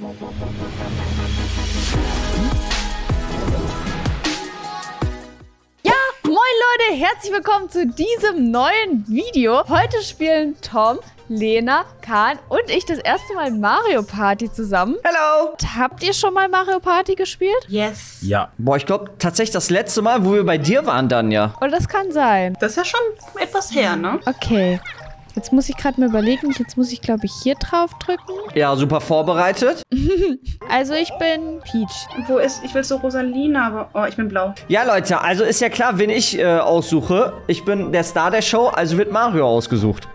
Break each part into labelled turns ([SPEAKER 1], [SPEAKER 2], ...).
[SPEAKER 1] Ja, moin Leute, herzlich willkommen zu diesem neuen Video. Heute spielen Tom, Lena, Kahn und ich das erste Mal Mario Party zusammen.
[SPEAKER 2] Hello!
[SPEAKER 1] Habt ihr schon mal Mario Party gespielt?
[SPEAKER 3] Yes.
[SPEAKER 4] Ja.
[SPEAKER 2] Boah, ich glaube tatsächlich das letzte Mal, wo wir bei dir waren dann, ja.
[SPEAKER 1] Oder das kann sein.
[SPEAKER 3] Das ist ja schon etwas her, ne?
[SPEAKER 1] Okay. Jetzt muss ich gerade mal überlegen. Jetzt muss ich, glaube ich, hier drauf drücken.
[SPEAKER 2] Ja, super vorbereitet.
[SPEAKER 1] Also ich bin Peach.
[SPEAKER 3] Wo ist, ich will so Rosalina, aber, oh, ich bin blau.
[SPEAKER 2] Ja, Leute, also ist ja klar, wen ich äh, aussuche. Ich bin der Star der Show, also wird Mario ausgesucht.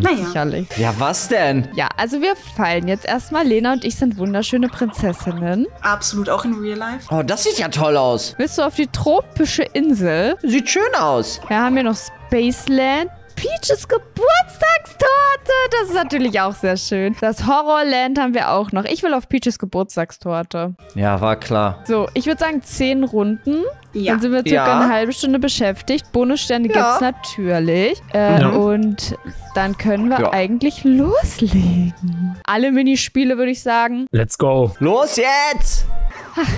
[SPEAKER 3] Naja.
[SPEAKER 1] Sicherlich.
[SPEAKER 2] Ja, was denn?
[SPEAKER 1] Ja, also wir fallen jetzt erstmal. Lena und ich sind wunderschöne Prinzessinnen.
[SPEAKER 3] Absolut auch in Real Life.
[SPEAKER 2] Oh, das sieht ja toll aus.
[SPEAKER 1] Willst du auf die tropische Insel?
[SPEAKER 2] Sieht schön aus.
[SPEAKER 1] Wir haben hier noch Spaceland. Peaches Geburtstagstorte. Das ist natürlich auch sehr schön. Das Horrorland haben wir auch noch. Ich will auf Peaches Geburtstagstorte.
[SPEAKER 2] Ja, war klar.
[SPEAKER 1] So, ich würde sagen zehn Runden.
[SPEAKER 3] Ja.
[SPEAKER 1] Dann sind wir circa
[SPEAKER 2] Ja.
[SPEAKER 1] eine halbe Stunde beschäftigt. Bonussterne
[SPEAKER 2] Ja.
[SPEAKER 1] gibt's natürlich. Äh,
[SPEAKER 4] Ja.
[SPEAKER 1] Und dann können wir
[SPEAKER 2] Ja.
[SPEAKER 1] eigentlich loslegen. Alle Minispiele würde ich sagen.
[SPEAKER 4] Let's go.
[SPEAKER 2] Los jetzt!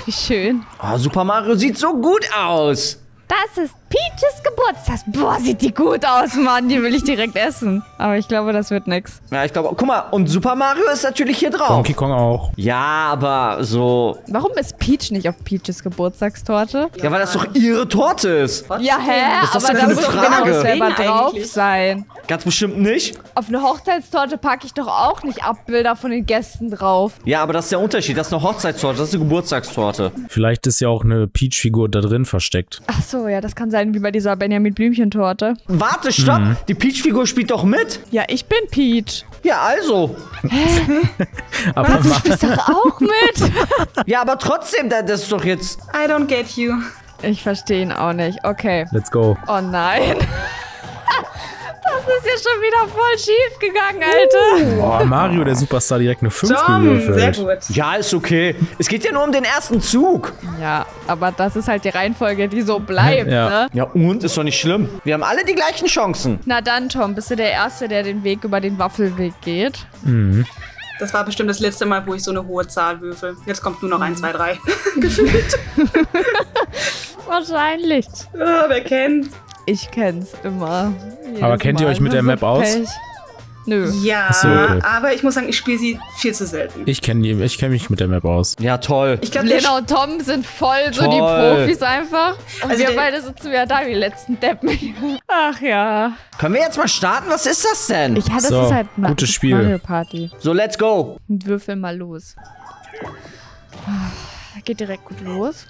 [SPEAKER 1] Wie schön.
[SPEAKER 2] Oh, Super Mario sieht so gut aus.
[SPEAKER 1] Das ist Peaches Geburtstags. Boah, sieht die gut aus, Mann. Die will ich direkt essen. Aber ich glaube, das wird nix.
[SPEAKER 2] Ja, ich glaube, guck mal, und Super Mario ist natürlich hier drauf.
[SPEAKER 4] Donkey Kong auch.
[SPEAKER 2] Ja, aber so.
[SPEAKER 1] Warum ist Peach nicht auf Peaches Geburtstagstorte?
[SPEAKER 2] Ja, weil das doch ihre Torte ist.
[SPEAKER 1] Ja, hä?
[SPEAKER 2] Was ist das
[SPEAKER 1] aber
[SPEAKER 2] denn
[SPEAKER 1] da
[SPEAKER 2] für eine
[SPEAKER 1] muss doch
[SPEAKER 2] Frage?
[SPEAKER 1] genau selber drauf
[SPEAKER 3] eigentlich.
[SPEAKER 1] sein.
[SPEAKER 2] Ganz bestimmt nicht.
[SPEAKER 1] Auf eine Hochzeitstorte packe ich doch auch nicht Abbilder von den Gästen drauf.
[SPEAKER 2] Ja, aber das ist der Unterschied. Das ist eine Hochzeitstorte, das ist eine Geburtstagstorte.
[SPEAKER 4] Vielleicht ist ja auch eine Peach-Figur da drin versteckt.
[SPEAKER 1] Ach so, ja, das kann sein wie bei dieser Benjamin Blümchen-Torte.
[SPEAKER 2] Warte, stopp! Die Peach-Figur spielt doch mit!
[SPEAKER 1] Ja, ich bin Peach.
[SPEAKER 2] Ja, also.
[SPEAKER 4] Aber
[SPEAKER 1] Du
[SPEAKER 4] ma-
[SPEAKER 1] bist doch auch mit.
[SPEAKER 2] Ja, aber trotzdem, da- das ist doch jetzt.
[SPEAKER 3] I don't get you.
[SPEAKER 1] Ich verstehe ihn auch nicht. Okay.
[SPEAKER 4] let's go.
[SPEAKER 1] Oh nein. Das ist ja schon wieder voll schief gegangen, Alter.
[SPEAKER 4] Boah, Mario, der Superstar, direkt eine 5
[SPEAKER 3] Tom, sehr
[SPEAKER 4] gewürfelt.
[SPEAKER 3] gut.
[SPEAKER 2] Ja, ist okay. Es geht ja nur um den ersten Zug.
[SPEAKER 1] Ja, aber das ist halt die Reihenfolge, die so bleibt,
[SPEAKER 4] Ja.
[SPEAKER 1] ne?
[SPEAKER 2] Ja, und? Ist doch nicht schlimm. Wir haben alle die gleichen Chancen.
[SPEAKER 1] Na dann, Tom, bist du der Erste, der den Weg über den Waffelweg geht?
[SPEAKER 3] Das war bestimmt das letzte Mal, wo ich so eine hohe Zahl würfel. Jetzt kommt nur noch 1, 2, 3. Gefühlt.
[SPEAKER 1] Wahrscheinlich.
[SPEAKER 3] Ah, wer kennt?
[SPEAKER 1] Ich kenn's immer. Jedes
[SPEAKER 4] Aber kennt ihr
[SPEAKER 1] Mal.
[SPEAKER 4] euch mit der
[SPEAKER 1] so
[SPEAKER 4] Map aus?
[SPEAKER 1] Pech. Nö.
[SPEAKER 3] Ja,
[SPEAKER 4] so, okay.
[SPEAKER 3] aber ich muss sagen, ich spiele sie viel zu selten.
[SPEAKER 4] Ich kenne ich kenn mich mit der Map aus.
[SPEAKER 2] Ja, toll.
[SPEAKER 3] Ich glaube,
[SPEAKER 1] Lena und Tom sind voll so die
[SPEAKER 2] Toll.
[SPEAKER 1] Profis einfach. Und
[SPEAKER 3] Also
[SPEAKER 1] wir beide sitzen wieder da, wie die letzten Deppen. Ach ja.
[SPEAKER 2] Können wir jetzt mal starten? Was ist das denn?
[SPEAKER 1] Ich hatte
[SPEAKER 4] So,
[SPEAKER 1] das ist halt Ma-
[SPEAKER 4] gutes Spiel.
[SPEAKER 1] Mario Party.
[SPEAKER 2] So, let's go.
[SPEAKER 1] Und würfel mal los. Geht direkt gut los.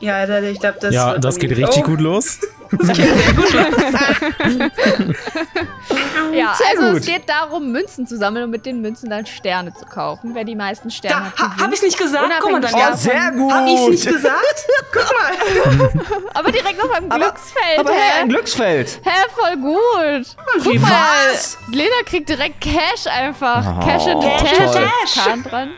[SPEAKER 3] ja, ich glaube, das
[SPEAKER 4] Ja, das geht richtig
[SPEAKER 3] oh,
[SPEAKER 4] gut los.
[SPEAKER 1] Ja,
[SPEAKER 2] Sehr
[SPEAKER 1] also
[SPEAKER 2] gut.
[SPEAKER 1] es geht darum, Münzen zu sammeln und mit den Münzen dann Sterne zu kaufen. Wer die meisten Sterne
[SPEAKER 3] Da,
[SPEAKER 1] hat,
[SPEAKER 3] ha,
[SPEAKER 1] gewinnt.
[SPEAKER 3] hab ich's nicht gesagt? Guck mal, dann
[SPEAKER 2] Oh,
[SPEAKER 3] ja.
[SPEAKER 2] sehr gut.
[SPEAKER 3] Hab ich's nicht gesagt? Guck mal.
[SPEAKER 1] Aber direkt auf einem
[SPEAKER 2] Aber-
[SPEAKER 1] Glücksfeld,
[SPEAKER 2] Aber
[SPEAKER 1] hä?
[SPEAKER 2] hey, ein Glücksfeld.
[SPEAKER 1] Hä, voll gut. Guck
[SPEAKER 3] Wie
[SPEAKER 1] mal,
[SPEAKER 2] was?
[SPEAKER 1] Lena kriegt direkt Cash einfach.
[SPEAKER 2] Oh,
[SPEAKER 1] Cash in the
[SPEAKER 3] Cash. Cash.
[SPEAKER 1] Dran.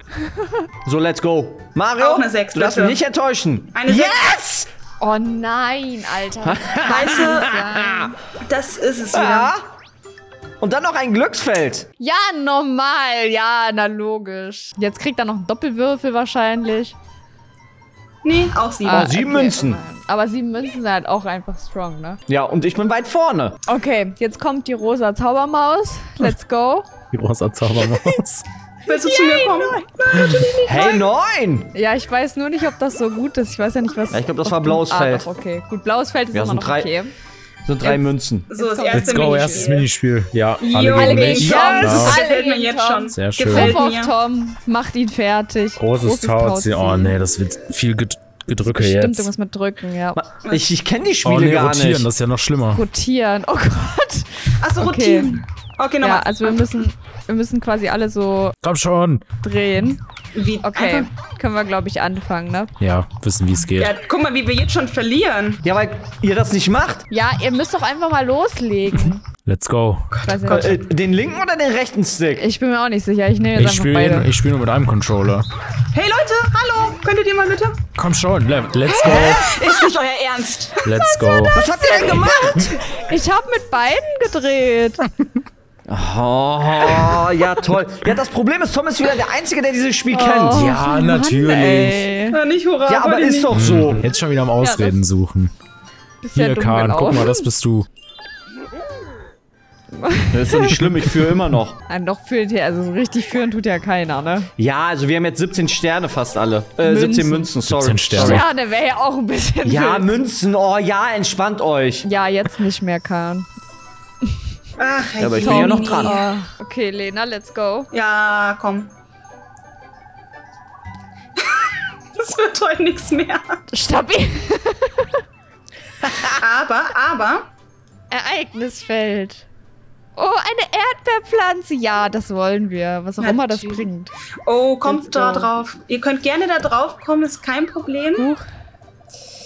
[SPEAKER 2] So, let's go. Mario,
[SPEAKER 3] Auch eine
[SPEAKER 2] du darfst mich nicht enttäuschen.
[SPEAKER 3] Eine
[SPEAKER 2] yes!
[SPEAKER 1] Oh nein, Alter.
[SPEAKER 3] Weißt du, das ist es wieder.
[SPEAKER 2] Ja. Und dann noch ein Glücksfeld.
[SPEAKER 1] Ja, normal. Ja, na logisch. Jetzt kriegt er noch einen Doppelwürfel wahrscheinlich.
[SPEAKER 3] Nee, auch sieben.
[SPEAKER 2] Ah, sieben Münzen.
[SPEAKER 1] Aber sieben Münzen sind halt auch einfach strong, ne?
[SPEAKER 2] Ja, und ich bin weit vorne.
[SPEAKER 1] Okay, jetzt kommt die rosa Zaubermaus. Let's go.
[SPEAKER 4] Die rosa Zaubermaus.
[SPEAKER 3] Willst du zu mir kommen?
[SPEAKER 2] Hey, neun.
[SPEAKER 1] Ja, ich weiß nur nicht, ob das so gut ist. Ich weiß ja nicht, was.
[SPEAKER 2] Ja, ich glaub, das war blaues
[SPEAKER 1] ah,
[SPEAKER 2] Feld.
[SPEAKER 1] Doch, okay. Gut, blaues Feld ist
[SPEAKER 2] Ja,
[SPEAKER 1] immer noch
[SPEAKER 2] drei-
[SPEAKER 1] okay.
[SPEAKER 2] So drei
[SPEAKER 1] Jetzt-
[SPEAKER 2] Münzen.
[SPEAKER 3] So, das erste
[SPEAKER 4] Let's go, erstes Minispiel. Ja,
[SPEAKER 3] Jo,
[SPEAKER 4] alle
[SPEAKER 3] alle
[SPEAKER 4] gegen.
[SPEAKER 3] Tom.
[SPEAKER 4] Ja.
[SPEAKER 3] Das
[SPEAKER 1] Alle
[SPEAKER 3] gefällt mir jetzt schon.
[SPEAKER 4] Sehr schön.
[SPEAKER 3] Gefällt
[SPEAKER 1] auf
[SPEAKER 3] mir.
[SPEAKER 1] Tom, macht ihn fertig.
[SPEAKER 4] Großes Tauziehen. Oh nee, das wird viel Ged Gedrücke
[SPEAKER 1] Stimmt,
[SPEAKER 4] jetzt.
[SPEAKER 1] irgendwas mit drücken, ja.
[SPEAKER 2] Ich, ich kenne die
[SPEAKER 4] Oh
[SPEAKER 2] Spiele
[SPEAKER 4] nee,
[SPEAKER 2] gar
[SPEAKER 4] rotieren,
[SPEAKER 2] nicht.
[SPEAKER 4] das ist ja noch schlimmer.
[SPEAKER 1] Rotieren. Oh Gott.
[SPEAKER 3] Achso,
[SPEAKER 1] Okay.
[SPEAKER 3] rotieren. Okay,
[SPEAKER 1] Ja,
[SPEAKER 3] nochmal.
[SPEAKER 1] also wir müssen, wir müssen quasi alle so
[SPEAKER 4] Komm schon.
[SPEAKER 1] drehen.
[SPEAKER 3] Wie,
[SPEAKER 1] Okay,
[SPEAKER 3] einfach-
[SPEAKER 1] können wir, glaube ich, anfangen, ne?
[SPEAKER 4] Ja, wissen, wie es geht.
[SPEAKER 3] Ja, guck mal, wie wir jetzt schon verlieren.
[SPEAKER 2] Ja, weil ihr das nicht macht.
[SPEAKER 1] Ja, ihr müsst doch einfach mal loslegen.
[SPEAKER 4] Let's go.
[SPEAKER 1] Ich, weiß ja
[SPEAKER 2] Äh, den linken oder den rechten Stick?
[SPEAKER 1] ich bin mir auch nicht sicher. Ich nehme
[SPEAKER 4] Ich
[SPEAKER 1] jetzt einfach
[SPEAKER 4] spiele
[SPEAKER 1] beide.
[SPEAKER 4] ich spiel nur mit einem Controller.
[SPEAKER 3] Hey Leute, hallo, könntet ihr mal bitte?
[SPEAKER 4] Komm schon, le- let's go.
[SPEAKER 3] Ist nicht euer Ernst.
[SPEAKER 4] Let's go.
[SPEAKER 2] Was habt ihr denn gemacht?
[SPEAKER 1] Ich habe mit beiden gedreht.
[SPEAKER 2] Oh, ja, toll. Ja, das Problem ist, Tom ist wieder der Einzige, der dieses Spiel kennt.
[SPEAKER 4] Ja,
[SPEAKER 1] Mann,
[SPEAKER 4] natürlich.
[SPEAKER 1] ey.
[SPEAKER 3] Ja, nicht hurra.
[SPEAKER 2] Ja, aber ist
[SPEAKER 3] nicht.
[SPEAKER 2] doch so.
[SPEAKER 4] Jetzt schon wieder am Ausreden suchen.
[SPEAKER 1] Bisher
[SPEAKER 4] Hier,
[SPEAKER 1] dumm
[SPEAKER 4] Kahn, guck mal, das bist du.
[SPEAKER 2] Das ist doch nicht schlimm, ich führe immer noch.
[SPEAKER 1] Nein, doch führt hier, also so richtig führen tut ja keiner, ne?
[SPEAKER 2] Ja, also wir haben jetzt 17 Sterne fast alle. Äh, 17 Münzen, sorry.
[SPEAKER 4] 17 Sterne.
[SPEAKER 1] Ja, der wäre ja auch ein bisschen
[SPEAKER 2] Ja,
[SPEAKER 1] wild.
[SPEAKER 2] Münzen, oh ja, entspannt euch.
[SPEAKER 1] Ja, jetzt nicht mehr, Kahn.
[SPEAKER 3] Ach,
[SPEAKER 2] Ja, aber ich
[SPEAKER 3] je.
[SPEAKER 2] bin ja noch dran.
[SPEAKER 1] Oh. Okay, Lena, let's go.
[SPEAKER 3] Ja, komm. das wird heute nichts mehr.
[SPEAKER 1] Stabil.
[SPEAKER 3] Aber, aber,
[SPEAKER 1] Ereignisfeld. Oh, eine Erdbeerpflanze. Ja, das wollen wir. Was auch immer das bringt.
[SPEAKER 3] oh, kommt
[SPEAKER 1] Let's
[SPEAKER 3] da
[SPEAKER 1] go.
[SPEAKER 3] drauf. Ihr könnt gerne da drauf kommen, ist kein Problem.
[SPEAKER 1] Huch.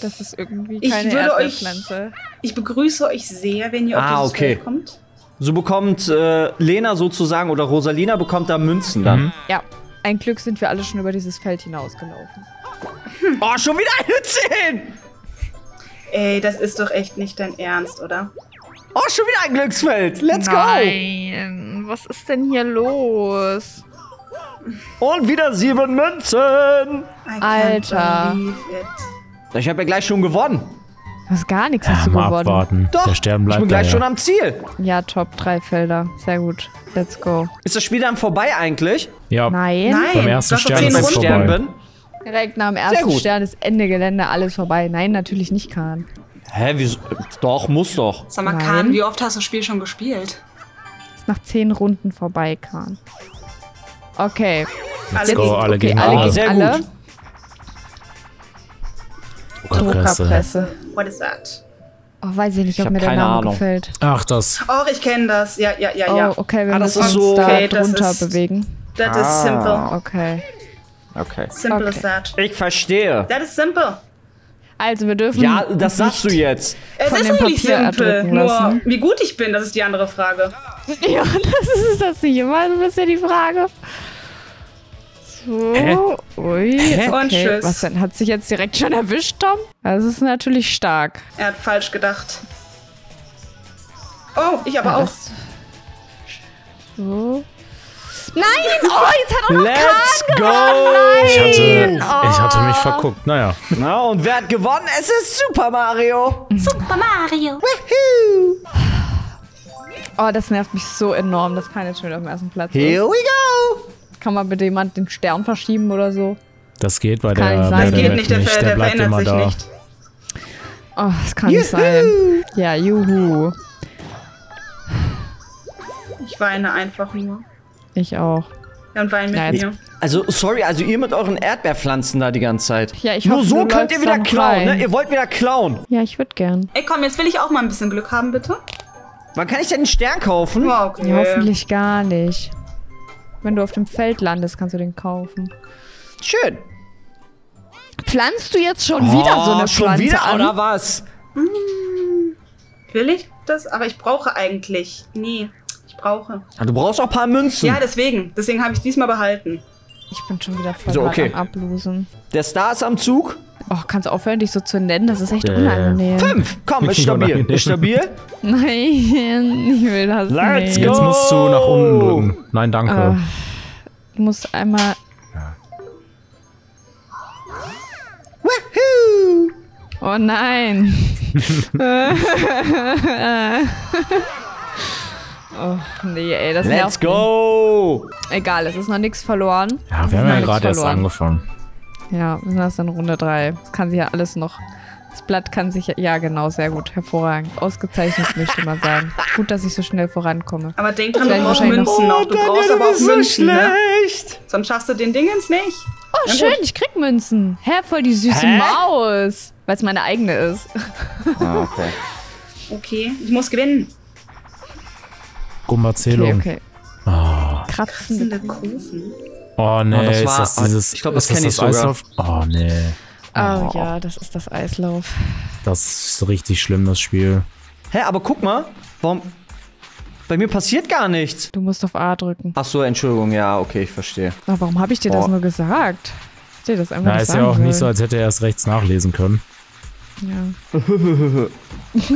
[SPEAKER 1] Das ist irgendwie
[SPEAKER 3] Ich
[SPEAKER 1] keine
[SPEAKER 3] würde euch-
[SPEAKER 1] Erdbeerpflanze.
[SPEAKER 3] Ich begrüße euch sehr, wenn ihr
[SPEAKER 2] Ah,
[SPEAKER 3] auf dieses
[SPEAKER 2] okay.
[SPEAKER 3] Feld kommt.
[SPEAKER 2] So bekommt äh, Lena sozusagen oder Rosalina bekommt da Münzen dann.
[SPEAKER 1] Ja, ein Glück sind wir alle schon über dieses Feld hinausgelaufen.
[SPEAKER 2] Oh, schon wieder eine 10!
[SPEAKER 3] Ey, das ist doch echt nicht dein Ernst, oder?
[SPEAKER 2] Oh, schon wieder ein Glücksfeld. Let's
[SPEAKER 1] Nein, was ist denn hier los?
[SPEAKER 2] go. Und wieder sieben Münzen.
[SPEAKER 1] Alter.
[SPEAKER 2] Ich habe ja gleich schon gewonnen.
[SPEAKER 1] Du hast gar nichts
[SPEAKER 4] Ja,
[SPEAKER 1] hast du
[SPEAKER 4] mal
[SPEAKER 1] gewonnen.
[SPEAKER 4] abwarten.
[SPEAKER 2] Doch,
[SPEAKER 4] Der Sterben
[SPEAKER 2] ich
[SPEAKER 4] bleibt
[SPEAKER 2] bin gleich
[SPEAKER 4] da,
[SPEAKER 2] schon
[SPEAKER 4] ja.
[SPEAKER 2] am Ziel.
[SPEAKER 1] Ja, top, drei Felder. Sehr gut. Let's go.
[SPEAKER 2] Ist das Spiel dann vorbei eigentlich?
[SPEAKER 4] Ja,
[SPEAKER 1] Nein.
[SPEAKER 3] Nein,
[SPEAKER 4] Beim ersten Stern ist
[SPEAKER 2] ich
[SPEAKER 4] es vorbei.
[SPEAKER 2] Stern bin?
[SPEAKER 1] Direkt nach dem ersten. Stern ist Ende Gelände, alles vorbei. Nein, natürlich nicht, Kahn.
[SPEAKER 2] Hä, wieso? Doch, muss doch.
[SPEAKER 3] Sag mal,
[SPEAKER 1] Nein.
[SPEAKER 3] Kahn, wie oft hast du das Spiel schon gespielt?
[SPEAKER 1] Ist nach zehn Runden vorbei, Kahn. Okay.
[SPEAKER 4] Let's
[SPEAKER 3] Alle
[SPEAKER 4] go, alle
[SPEAKER 1] okay,
[SPEAKER 4] gegen
[SPEAKER 1] alle gegen
[SPEAKER 2] sehr
[SPEAKER 1] alle.
[SPEAKER 2] gut.
[SPEAKER 4] Druckerpresse.
[SPEAKER 3] What is that?
[SPEAKER 1] Oh, weiß ich nicht,
[SPEAKER 2] Ich
[SPEAKER 1] ob mir der
[SPEAKER 2] keine
[SPEAKER 1] Name
[SPEAKER 2] Ahnung.
[SPEAKER 1] gefällt.
[SPEAKER 4] Ach, das.
[SPEAKER 3] Oh, ich kenne das. Ja, ja, ja,
[SPEAKER 1] Oh,
[SPEAKER 3] ja.
[SPEAKER 1] okay, wir
[SPEAKER 2] Ah, das
[SPEAKER 1] müssen
[SPEAKER 2] ist
[SPEAKER 1] uns
[SPEAKER 2] so-
[SPEAKER 1] da
[SPEAKER 3] Okay, das
[SPEAKER 1] drunter
[SPEAKER 3] ist-
[SPEAKER 1] bewegen.
[SPEAKER 3] That
[SPEAKER 2] Ah.
[SPEAKER 3] is simple.
[SPEAKER 1] Okay.
[SPEAKER 2] Okay.
[SPEAKER 3] Simple
[SPEAKER 1] Okay.
[SPEAKER 3] as that.
[SPEAKER 2] Ich verstehe.
[SPEAKER 3] That is simple.
[SPEAKER 1] Also, wir dürfen.
[SPEAKER 2] Ja, das sagst du jetzt.
[SPEAKER 3] Es ist eigentlich
[SPEAKER 1] Papier
[SPEAKER 3] simpel. Nur, wie gut ich bin, das ist die andere Frage.
[SPEAKER 1] Ja, das ist das nicht immer so ein bisschen die Frage. So,
[SPEAKER 4] Hä?
[SPEAKER 1] ui,
[SPEAKER 2] Hä?
[SPEAKER 1] okay.
[SPEAKER 3] Und tschüss.
[SPEAKER 1] Was denn? Hat sich jetzt direkt schon erwischt, Tom? Das ist natürlich stark.
[SPEAKER 3] Er hat falsch gedacht. Oh, ich aber
[SPEAKER 1] Ja,
[SPEAKER 3] auch.
[SPEAKER 1] das- So. Nein! Oh, jetzt hat auch noch
[SPEAKER 2] Let's
[SPEAKER 1] Kahn
[SPEAKER 2] go!
[SPEAKER 4] Ich hatte,
[SPEAKER 1] Oh.
[SPEAKER 4] ich hatte mich verguckt. Naja.
[SPEAKER 2] Na, und wer hat gewonnen? Es ist Super Mario.
[SPEAKER 3] Super Mario.
[SPEAKER 1] Oh, das nervt mich so enorm, dass keiner jetzt schon wieder auf dem ersten Platz
[SPEAKER 2] Here
[SPEAKER 1] ist.
[SPEAKER 2] we go.
[SPEAKER 1] Kann mal bitte jemand den Stern verschieben oder so?
[SPEAKER 4] Das geht bei
[SPEAKER 1] Kann
[SPEAKER 4] der,
[SPEAKER 1] nicht sein.
[SPEAKER 3] Das geht nicht, der,
[SPEAKER 4] nicht. Der
[SPEAKER 3] der
[SPEAKER 4] bleibt
[SPEAKER 3] verändert
[SPEAKER 4] immer
[SPEAKER 3] sich
[SPEAKER 4] da.
[SPEAKER 3] nicht.
[SPEAKER 1] Oh, das kann nicht sein. Ja, juhu.
[SPEAKER 3] Ich weine einfach nur.
[SPEAKER 1] Ich auch.
[SPEAKER 3] Dann wein mit
[SPEAKER 1] Ja,
[SPEAKER 3] mir.
[SPEAKER 2] Also, sorry, also ihr mit euren Erdbeerpflanzen da die ganze Zeit.
[SPEAKER 1] Ja, ich
[SPEAKER 2] Nur
[SPEAKER 1] hoffe,
[SPEAKER 2] so könnt ihr wieder klauen,
[SPEAKER 1] rein.
[SPEAKER 2] ne? Ihr wollt wieder klauen.
[SPEAKER 1] Ja, ich würde gern.
[SPEAKER 3] Ey, komm, jetzt will ich auch mal ein bisschen Glück haben, bitte.
[SPEAKER 2] Wann kann ich denn einen Stern kaufen?
[SPEAKER 3] Oh, okay.
[SPEAKER 1] Ja, hoffentlich gar nicht. Wenn du auf dem Feld landest, kannst du den kaufen.
[SPEAKER 2] Schön.
[SPEAKER 1] Pflanzt du jetzt schon wieder so eine
[SPEAKER 2] Oh, schon
[SPEAKER 1] Pflanze
[SPEAKER 2] wieder,
[SPEAKER 1] an?
[SPEAKER 2] oder was?
[SPEAKER 3] Will ich das? Aber ich brauche eigentlich. Nee, ich brauche.
[SPEAKER 2] Ah, Du brauchst auch ein paar Münzen.
[SPEAKER 3] Ja, deswegen. Deswegen habe ich diesmal behalten.
[SPEAKER 1] Ich bin schon wieder voll
[SPEAKER 2] So, okay.
[SPEAKER 1] am Ablosen.
[SPEAKER 2] Der Star ist am Zug.
[SPEAKER 1] Oh, kannst du aufhören, dich so zu nennen? Das ist echt
[SPEAKER 4] Äh.
[SPEAKER 1] unangenehm.
[SPEAKER 2] Fünf. Komm, ist stabil. Ist stabil.
[SPEAKER 1] Nein, ich will das
[SPEAKER 2] Let's
[SPEAKER 1] nicht.
[SPEAKER 2] go.
[SPEAKER 4] Jetzt musst du nach unten drücken. Nein, danke.
[SPEAKER 1] Ah, du musst einmal...
[SPEAKER 2] Woohoo.
[SPEAKER 1] Oh nein. oh, nee, ey, das
[SPEAKER 2] Let's
[SPEAKER 1] nervt
[SPEAKER 2] go.
[SPEAKER 1] mich. Egal, es ist noch nichts verloren.
[SPEAKER 4] Ja, wir haben ja gerade erst angefangen.
[SPEAKER 1] Ja, wir sind erst in Runde 3. Das kann sich ja alles noch. Das Blatt kann sich ja. Ja, genau, sehr gut. Hervorragend. Ausgezeichnet, möchte ich mal sagen. Gut, dass ich so schnell vorankomme.
[SPEAKER 3] Aber denk dran, du brauchst Münzen noch. Du
[SPEAKER 2] Daniel,
[SPEAKER 3] brauchst
[SPEAKER 2] du
[SPEAKER 3] aber auch Münzen, ne?
[SPEAKER 2] schlecht.
[SPEAKER 3] Sonst schaffst du den Dingens nicht.
[SPEAKER 1] Oh,
[SPEAKER 3] Ja,
[SPEAKER 1] schön,
[SPEAKER 3] gut.
[SPEAKER 1] ich krieg Münzen. Hä, voll die süße
[SPEAKER 2] Hä?
[SPEAKER 1] Maus. Weil es meine eigene ist.
[SPEAKER 2] Ah, okay.
[SPEAKER 3] Okay, ich muss gewinnen.
[SPEAKER 1] Okay,
[SPEAKER 4] Gumbazilum.
[SPEAKER 1] okay.
[SPEAKER 4] Oh,
[SPEAKER 1] Kratzen.
[SPEAKER 3] Kratzende Kufen.
[SPEAKER 4] Oh nee,
[SPEAKER 2] Oh, das
[SPEAKER 4] ist
[SPEAKER 2] war-
[SPEAKER 4] das dieses.
[SPEAKER 2] ich glaub, das
[SPEAKER 4] ist
[SPEAKER 2] kenn ich sogar.
[SPEAKER 4] Eislauf? Oh nee.
[SPEAKER 1] Oh, ja, das ist das Eislauf.
[SPEAKER 4] Das ist richtig schlimm, das Spiel.
[SPEAKER 2] Hä, aber guck mal. Warum. Bei mir passiert gar nichts.
[SPEAKER 1] Du musst auf A drücken.
[SPEAKER 2] Ach so, Entschuldigung. Ja, okay, ich verstehe.
[SPEAKER 1] Aber warum habe ich dir das
[SPEAKER 2] Oh.
[SPEAKER 1] nur gesagt? Ich dir das einfach
[SPEAKER 4] Na,
[SPEAKER 1] nicht
[SPEAKER 4] ist
[SPEAKER 1] sagen
[SPEAKER 4] ja auch nicht so, als hätte er erst rechts nachlesen können.
[SPEAKER 1] Ja.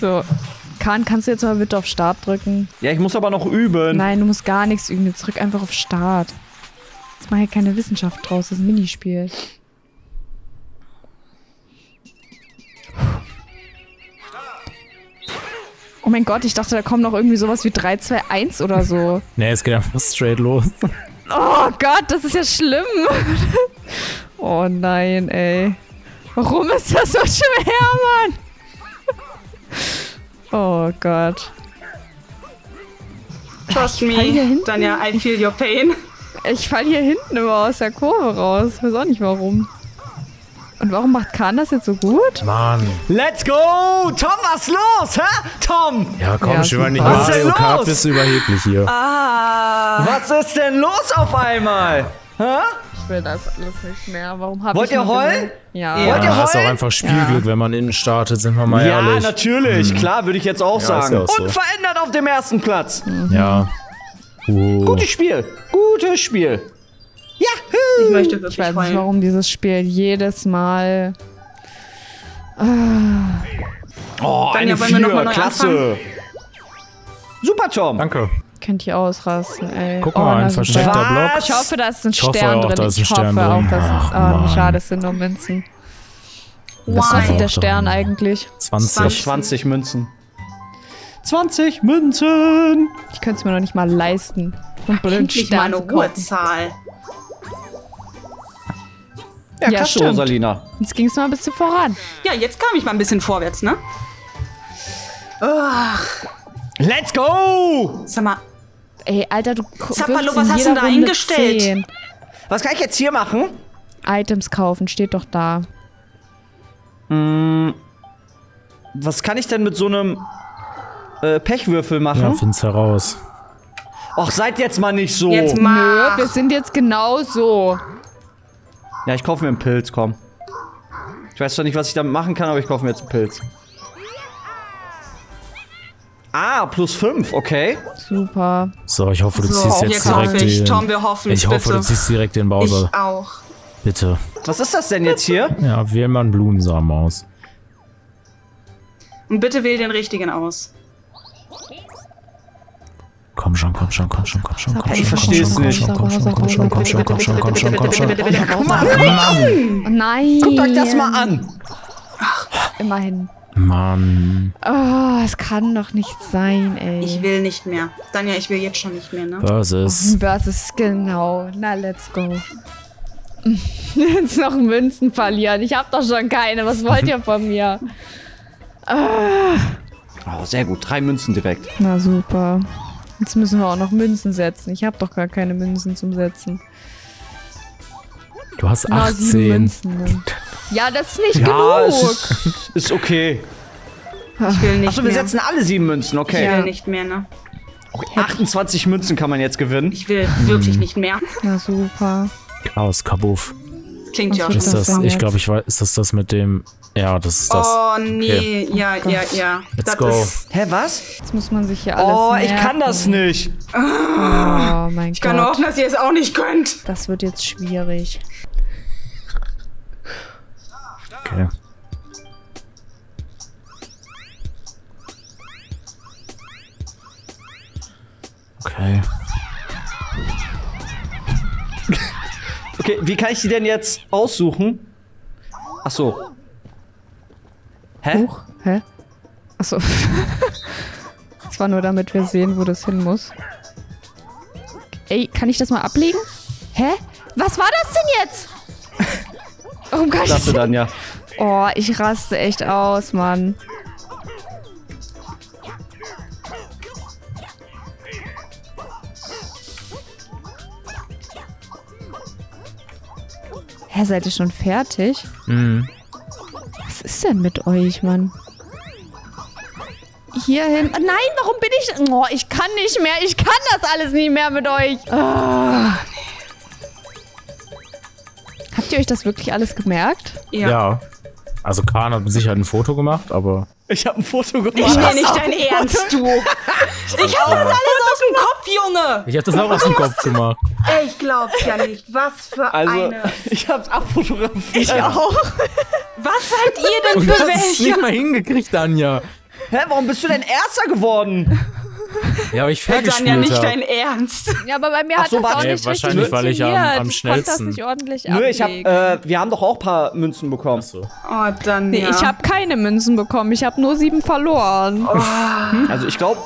[SPEAKER 1] so, Kahn, kannst du jetzt mal bitte auf Start drücken?
[SPEAKER 2] Ja, ich muss aber noch üben.
[SPEAKER 1] Nein, du musst gar nichts üben. Jetzt drück einfach auf Start. Jetzt mach hier keine Wissenschaft draus, das ist ein Minispiel. Oh mein Gott, ich dachte, da kommt noch irgendwie sowas wie 3, 2, 1 oder so.
[SPEAKER 4] Nee, es geht einfach straight los.
[SPEAKER 1] Oh Gott, das ist ja schlimm. Oh nein, ey. Warum ist das so schwer, Mann? Oh Gott.
[SPEAKER 3] Trust me. Tanja, I feel your pain.
[SPEAKER 1] Ich fall hier hinten immer aus der Kurve raus. Ich weiß auch nicht warum. Und warum macht Kahn das jetzt so gut?
[SPEAKER 4] Mann.
[SPEAKER 2] Let's go! Tom, was los, hä? Tom!
[SPEAKER 4] Ja, komm,
[SPEAKER 1] Ja,
[SPEAKER 4] schon mal nicht.
[SPEAKER 2] Was ist denn
[SPEAKER 4] Mario Kart du überheblich hier.
[SPEAKER 3] Ah.
[SPEAKER 2] Was ist denn los auf einmal? Hä?
[SPEAKER 1] Ich will das alles nicht mehr. Warum hab
[SPEAKER 2] Wollt
[SPEAKER 1] ich
[SPEAKER 2] ihr
[SPEAKER 1] gesagt- Ja.
[SPEAKER 3] Ja.
[SPEAKER 2] Wollt ihr
[SPEAKER 4] Ja, ist auch einfach Spielglück, wenn man innen startet, sind wir mal
[SPEAKER 2] Ja,
[SPEAKER 4] ehrlich.
[SPEAKER 2] natürlich. Klar, würde ich jetzt auch
[SPEAKER 4] Ja,
[SPEAKER 2] sagen.
[SPEAKER 4] ja auch so.
[SPEAKER 2] Unverändert auf dem ersten Platz.
[SPEAKER 4] Ja. Uh.
[SPEAKER 2] Gutes Spiel. Gutes Spiel.
[SPEAKER 3] Ich
[SPEAKER 2] Juhu!
[SPEAKER 3] möchte
[SPEAKER 1] Ich
[SPEAKER 3] wirklich
[SPEAKER 1] weiß nicht, warum dieses Spiel jedes Mal.
[SPEAKER 2] Oh,
[SPEAKER 3] Tanja,
[SPEAKER 2] eine
[SPEAKER 3] wollen wir noch mal
[SPEAKER 2] Vier.
[SPEAKER 3] neu
[SPEAKER 2] Klasse. Super, Tom.
[SPEAKER 4] Danke.
[SPEAKER 1] Könnt ihr ausrasten, ey.
[SPEAKER 4] Guck
[SPEAKER 1] Oh,
[SPEAKER 4] mal,
[SPEAKER 1] na
[SPEAKER 4] ein versteckter
[SPEAKER 2] Was?
[SPEAKER 4] Block.
[SPEAKER 1] Ich hoffe, da ist ein
[SPEAKER 4] Ich hoffe
[SPEAKER 1] Stern
[SPEAKER 4] auch,
[SPEAKER 1] drin.
[SPEAKER 4] da ist ein
[SPEAKER 1] ich
[SPEAKER 4] Stern
[SPEAKER 1] hoffe auch,
[SPEAKER 4] drin.
[SPEAKER 1] dass es.
[SPEAKER 4] Ach,
[SPEAKER 1] Ah,
[SPEAKER 4] Mann.
[SPEAKER 1] schade, es sind nur Münzen. Was kostet
[SPEAKER 4] auch
[SPEAKER 1] der
[SPEAKER 4] drin.
[SPEAKER 1] Stern eigentlich?
[SPEAKER 4] 20.
[SPEAKER 2] 20 Münzen. 20 Münzen.
[SPEAKER 1] Ich könnte es mir noch nicht mal leisten. Und
[SPEAKER 3] Endlich mal
[SPEAKER 1] Stern
[SPEAKER 3] eine
[SPEAKER 1] zu
[SPEAKER 3] hohe
[SPEAKER 1] kaufen.
[SPEAKER 3] Zahl.
[SPEAKER 2] Ja,
[SPEAKER 1] Ja, stimmt.
[SPEAKER 2] Rosalina.
[SPEAKER 1] Jetzt ging es mal ein bisschen voran.
[SPEAKER 3] Ja, jetzt kam ich mal ein bisschen vorwärts, ne? Ach,
[SPEAKER 2] Let's go!
[SPEAKER 3] sag mal,
[SPEAKER 1] Ey, Alter, du
[SPEAKER 3] Zappalo, was hast du da eingestellt?
[SPEAKER 1] 10.
[SPEAKER 2] Was kann ich jetzt hier machen?
[SPEAKER 1] Items kaufen, steht doch da.
[SPEAKER 2] Was kann ich denn mit so einem äh, Pechwürfel
[SPEAKER 4] Ja,
[SPEAKER 2] machen?
[SPEAKER 4] find's heraus.
[SPEAKER 2] Och, seid jetzt mal nicht so.
[SPEAKER 3] jetzt
[SPEAKER 1] Nö,
[SPEAKER 3] mal.
[SPEAKER 1] wir sind jetzt genau so.
[SPEAKER 2] Ja, ich kaufe mir einen Pilz, komm. Ich weiß zwar nicht, was ich damit machen kann, aber ich kaufe mir jetzt einen Pilz. Ah, plus 5, okay.
[SPEAKER 1] Super.
[SPEAKER 4] So, ich hoffe, du
[SPEAKER 3] So,
[SPEAKER 4] ziehst
[SPEAKER 3] jetzt hoffe
[SPEAKER 4] direkt
[SPEAKER 3] ich.
[SPEAKER 4] den...
[SPEAKER 3] Tom, wir hoffen
[SPEAKER 4] ich hoffe,
[SPEAKER 3] bitte.
[SPEAKER 4] du ziehst direkt den Bowser.
[SPEAKER 3] Ich auch.
[SPEAKER 4] Bitte.
[SPEAKER 2] Was ist das denn jetzt hier?
[SPEAKER 4] Ja, wähl mal einen Blumensamen aus.
[SPEAKER 3] Und bitte wähl den richtigen aus.
[SPEAKER 4] Komm schon, komm schon, komm schon, komm schon, komm
[SPEAKER 2] Ich
[SPEAKER 4] schon, komm
[SPEAKER 2] versteh's
[SPEAKER 4] schon, komm
[SPEAKER 2] nicht.
[SPEAKER 4] schon, komm schon, komm schon, komm schon, komm schon, komm schon, komm schon.
[SPEAKER 2] Guck mal, Mann.
[SPEAKER 1] Oh nein.
[SPEAKER 2] Guckt euch das mal an.
[SPEAKER 1] Immerhin.
[SPEAKER 4] Mann.
[SPEAKER 1] Oh, es kann doch nicht sein, ey.
[SPEAKER 3] Ich will nicht mehr. Tanja, ich will jetzt schon nicht mehr, ne?
[SPEAKER 4] Versus.
[SPEAKER 1] Versus, genau. Na, let's go. Jetzt noch Münzen verlieren. Ich hab doch schon keine. Was wollt ihr von mir?
[SPEAKER 2] Oh, sehr gut. Drei Münzen direkt.
[SPEAKER 1] Na super. Jetzt müssen wir auch noch Münzen setzen. Ich hab doch gar keine Münzen zum Setzen.
[SPEAKER 4] Du hast
[SPEAKER 1] Na, sieben
[SPEAKER 4] 18.
[SPEAKER 1] Münzen. ne? Ja, das ist nicht
[SPEAKER 2] Ja, es
[SPEAKER 1] genug.
[SPEAKER 2] ist, ist okay.
[SPEAKER 3] Ich will nicht
[SPEAKER 2] Achso, wir
[SPEAKER 3] mehr.
[SPEAKER 2] setzen alle sieben Münzen,
[SPEAKER 3] ich
[SPEAKER 2] okay.
[SPEAKER 3] will nicht mehr, ne?
[SPEAKER 2] okay. 28 Münzen kann man jetzt gewinnen.
[SPEAKER 3] Ich will wirklich nicht mehr.
[SPEAKER 1] Na super.
[SPEAKER 4] Chaos, Kabuff.
[SPEAKER 3] Klingt ja
[SPEAKER 1] wird
[SPEAKER 4] Ist das,
[SPEAKER 1] denn
[SPEAKER 4] ich glaube, ich weiß, ist das das mit dem. Ja, das ist das.
[SPEAKER 3] Oh nee, ja, ja, ja.
[SPEAKER 4] Let's
[SPEAKER 3] das
[SPEAKER 4] go.
[SPEAKER 3] Ist,
[SPEAKER 2] Hä, was?
[SPEAKER 1] Jetzt muss man sich hier alles
[SPEAKER 2] Oh, ich
[SPEAKER 1] merken.
[SPEAKER 2] kann das nicht.
[SPEAKER 1] Oh mein
[SPEAKER 3] ich kann nur
[SPEAKER 1] Gott.
[SPEAKER 3] hoffen, dass ihr es auch nicht könnt.
[SPEAKER 1] Das wird jetzt schwierig.
[SPEAKER 4] Okay. Okay.
[SPEAKER 2] Okay, wie kann ich die denn jetzt aussuchen? Ach so. Hä?
[SPEAKER 1] Huch, hä? Achso. Das war nur damit wir sehen, wo das hin muss. Ey, kann ich das mal ablegen? Hä? Was war das denn jetzt? Oh Gott.
[SPEAKER 2] Klasse dann ja.
[SPEAKER 1] Oh, ich raste echt aus, Mann. Hä, seid ihr schon fertig?
[SPEAKER 4] Mhm.
[SPEAKER 1] Was ist denn mit euch, Mann? Hierhin. Ah, Nein, warum bin ich. Oh, ich kann nicht mehr. Ich kann das alles nicht mehr mit euch. Ah. Habt ihr euch das wirklich alles gemerkt?
[SPEAKER 3] Ja.
[SPEAKER 4] Ja. Also Khan hat mit Sicherheit ein Foto gemacht, aber
[SPEAKER 2] Ich habe ein Foto
[SPEAKER 3] Ich
[SPEAKER 2] gemacht.
[SPEAKER 3] nehme nicht dein Ernst, du. Ich hab das alles aus dem Kopf, Junge.
[SPEAKER 4] ich habe das auch aus dem Kopf gemacht.
[SPEAKER 3] Ich glaub's ja nicht. Was für
[SPEAKER 2] Also,
[SPEAKER 3] eine.
[SPEAKER 2] ich hab's abfotografiert.
[SPEAKER 3] auch. Was seid ihr denn
[SPEAKER 4] Und
[SPEAKER 3] für
[SPEAKER 4] du hast es nicht
[SPEAKER 3] welche?
[SPEAKER 4] mal hingekriegt, Anja.
[SPEAKER 2] Hä, warum bist du denn Erster geworden?
[SPEAKER 4] Ja, aber ich
[SPEAKER 3] Dann ja
[SPEAKER 4] vergespielt
[SPEAKER 3] nicht
[SPEAKER 4] habe.
[SPEAKER 3] dein Ernst.
[SPEAKER 1] Ja, aber bei mir
[SPEAKER 2] Ach
[SPEAKER 1] hat
[SPEAKER 2] so,
[SPEAKER 1] das auch
[SPEAKER 2] warte.
[SPEAKER 1] nicht
[SPEAKER 4] Nee, wahrscheinlich,
[SPEAKER 1] richtig
[SPEAKER 4] weil ich am-
[SPEAKER 1] funktioniert.
[SPEAKER 4] am
[SPEAKER 1] Ich konnte das
[SPEAKER 4] schnellsten-
[SPEAKER 1] nicht ordentlich
[SPEAKER 2] Nö, ich hab, äh, wir haben doch auch ein paar Münzen bekommen.
[SPEAKER 4] So.
[SPEAKER 3] Oh, dann
[SPEAKER 1] Nee,
[SPEAKER 3] ja.
[SPEAKER 1] ich habe keine Münzen bekommen. Ich habe nur sieben verloren.
[SPEAKER 2] Also ich glaube,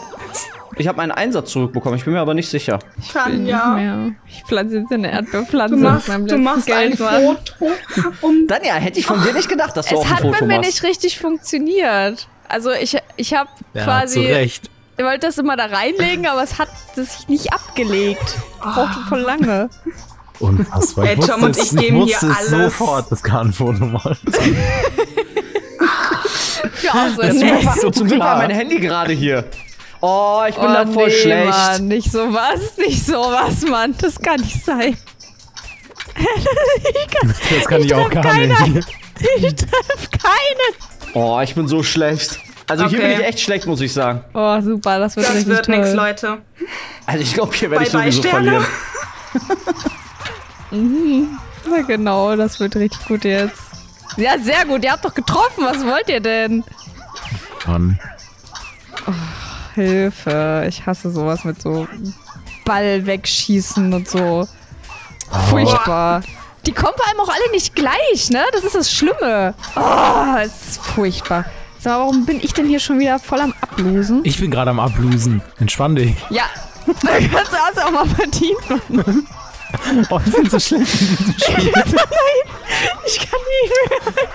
[SPEAKER 2] ich habe meinen Einsatz zurückbekommen. Ich bin mir aber nicht sicher.
[SPEAKER 3] Tanja,
[SPEAKER 1] Ja. Ich pflanze jetzt eine Erdbeerpflanze
[SPEAKER 3] du machst, du machst
[SPEAKER 1] Geld.
[SPEAKER 3] ein. Foto. Um
[SPEAKER 2] Dann ja, hätte ich von dir nicht gedacht, dass du auch
[SPEAKER 1] Es
[SPEAKER 2] ein
[SPEAKER 1] hat bei
[SPEAKER 2] Foto
[SPEAKER 1] mir
[SPEAKER 2] machst.
[SPEAKER 1] nicht richtig funktioniert. Also ich, ich habe
[SPEAKER 4] Ja,
[SPEAKER 1] quasi...
[SPEAKER 4] zu Recht.
[SPEAKER 1] Ich wollte das immer da reinlegen, aber es hat sich nicht abgelegt. Brauchte voll lange.
[SPEAKER 4] Unfassbar.
[SPEAKER 3] Ey, Tom und ich geben hier alles.
[SPEAKER 4] sofort das Kartenfoto mal.
[SPEAKER 1] Ja, also
[SPEAKER 4] Das
[SPEAKER 1] nee.
[SPEAKER 4] war so
[SPEAKER 2] Zum Glück war mein Handy gerade hier. Oh, ich bin
[SPEAKER 1] Oh,
[SPEAKER 2] da voll
[SPEAKER 1] nee,
[SPEAKER 2] schlecht.
[SPEAKER 1] Mann, nicht sowas, nicht sowas, Mann. Das kann nicht sein.
[SPEAKER 4] Das kann ich, auch
[SPEAKER 1] treff
[SPEAKER 4] gar
[SPEAKER 1] keiner.
[SPEAKER 4] nicht.
[SPEAKER 1] Ich treffe keinen.
[SPEAKER 2] Oh, ich bin so schlecht. Also hier
[SPEAKER 3] Okay.
[SPEAKER 2] bin ich echt schlecht, muss ich sagen.
[SPEAKER 1] Oh, super, das wird
[SPEAKER 3] das wird nichts, Leute.
[SPEAKER 2] Also ich glaube, hier werde ich sowieso
[SPEAKER 3] Sterne.
[SPEAKER 2] verlieren.
[SPEAKER 1] Na genau, das wird richtig gut jetzt. Ja, sehr gut. Ihr habt doch getroffen. Was wollt ihr denn?
[SPEAKER 4] Mann.
[SPEAKER 1] Hilfe. Ich hasse sowas mit so Ball wegschießen und so. Furchtbar. Die kommen vor allem auch alle nicht gleich, ne? Das ist das Schlimme. Oh, es ist furchtbar. So, warum bin ich denn hier schon wieder voll am Ablosen?
[SPEAKER 4] Ich bin gerade am Ablosen. Entspann dich.
[SPEAKER 1] Ja. Kannst du auch mal verdient.
[SPEAKER 4] Oh, ich bin so Spiel.
[SPEAKER 1] Ich kann nicht mehr.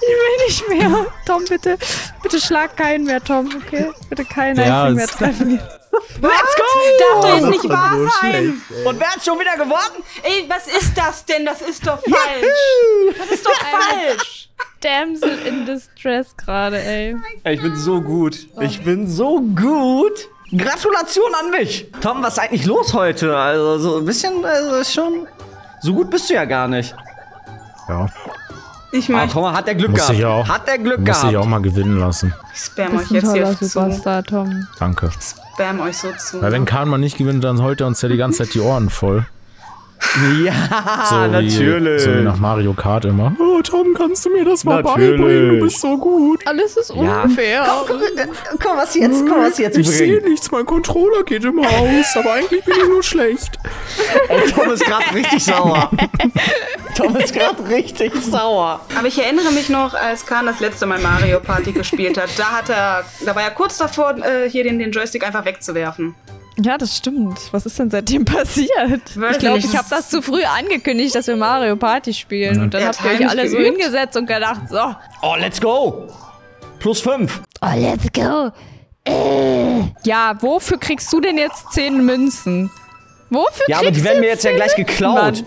[SPEAKER 1] Ich will nicht mehr. Tom, bitte. Bitte schlag keinen mehr, Tom, okay? Bitte keinen
[SPEAKER 4] Ja,
[SPEAKER 1] einzigen mehr treffen.
[SPEAKER 2] Let's go!
[SPEAKER 3] Darf doch jetzt
[SPEAKER 4] das
[SPEAKER 3] nicht wahr sein.
[SPEAKER 2] Und wer hat schon wieder gewonnen?
[SPEAKER 3] Ey, was ist das denn? Das ist doch falsch. Das ist doch falsch.
[SPEAKER 1] Damsel in Distress gerade, ey.
[SPEAKER 2] Ey, ich bin so gut. Ich bin so gut. Gratulation an mich. Tom, was ist eigentlich los heute? Also so ein bisschen, also ist schon... So gut bist du ja gar nicht.
[SPEAKER 4] Ja,
[SPEAKER 3] Ich
[SPEAKER 2] Ah,
[SPEAKER 3] möchte,
[SPEAKER 2] Tom, hat der Glück
[SPEAKER 4] Muss
[SPEAKER 2] gehabt.
[SPEAKER 4] ich auch.
[SPEAKER 2] Hat der Glück
[SPEAKER 4] muss ich
[SPEAKER 2] gehabt.
[SPEAKER 4] auch mal gewinnen lassen.
[SPEAKER 3] ich spam euch jetzt hier zu.
[SPEAKER 1] Tom.
[SPEAKER 4] Danke.
[SPEAKER 3] Spam euch so zu.
[SPEAKER 4] Weil wenn Kahn mal nicht gewinnt, dann heult er uns ja die ganze Zeit die Ohren voll.
[SPEAKER 2] Ja,
[SPEAKER 4] So
[SPEAKER 2] natürlich.
[SPEAKER 4] Wie, so wie nach Mario Kart immer. Oh, Tom, kannst du mir das mal
[SPEAKER 2] Natürlich.
[SPEAKER 4] beibringen? Du bist so gut.
[SPEAKER 1] Alles ist
[SPEAKER 2] Ja.
[SPEAKER 1] unfair.
[SPEAKER 2] Komm, was jetzt, komm, was jetzt
[SPEAKER 4] Ich sehe nichts, mein Controller geht immer aus, aber eigentlich bin ich nur schlecht.
[SPEAKER 2] Ey, Tom ist gerade richtig sauer. Tom ist gerade richtig sauer.
[SPEAKER 3] Aber ich erinnere mich noch, als Khan das letzte Mal Mario Party gespielt hat. Da hat er, da war er kurz davor, äh, hier den, den Joystick einfach wegzuwerfen.
[SPEAKER 1] Ja, das stimmt. Was ist denn seitdem passiert?
[SPEAKER 3] Weiß
[SPEAKER 1] ich glaube, ich habe das zu früh angekündigt, dass wir Mario Party spielen. Und dann
[SPEAKER 3] Er
[SPEAKER 1] habt
[SPEAKER 3] hat
[SPEAKER 1] ihr euch alle so hingesetzt und gedacht, so.
[SPEAKER 2] Oh, let's go. Plus fünf.
[SPEAKER 1] Oh, let's go. Ja, wofür kriegst du denn jetzt zehn Münzen? Wofür
[SPEAKER 2] Ja, aber die werden mir jetzt ja gleich geklaut.
[SPEAKER 1] Mann?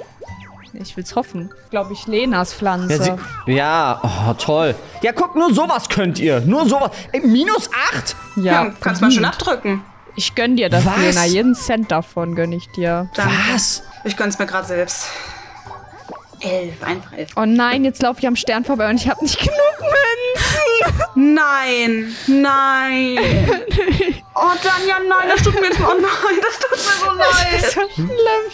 [SPEAKER 1] Ich will's hoffen. Glaube ich, Lenas Pflanze.
[SPEAKER 2] Ja, sie, ja, oh, toll. Ja, guck, nur sowas könnt ihr. Nur sowas. Ey, minus acht?
[SPEAKER 3] Ja, kannst mal schön abdrücken.
[SPEAKER 1] Ich gönn dir das,
[SPEAKER 2] Was?
[SPEAKER 1] Lena. Jeden Cent davon gönn ich dir.
[SPEAKER 3] Dann,
[SPEAKER 2] Was?
[SPEAKER 3] Ich gönn's mir gerade selbst. Elf, einfach elf.
[SPEAKER 1] Oh nein, jetzt laufe ich am Stern vorbei und ich habe nicht genug Münzen.
[SPEAKER 3] Nein, nein. Oh, Danja, nein, das tut mir jetzt, oh nein, das tut mir so
[SPEAKER 1] Das ist
[SPEAKER 3] leid.
[SPEAKER 1] so schlimm.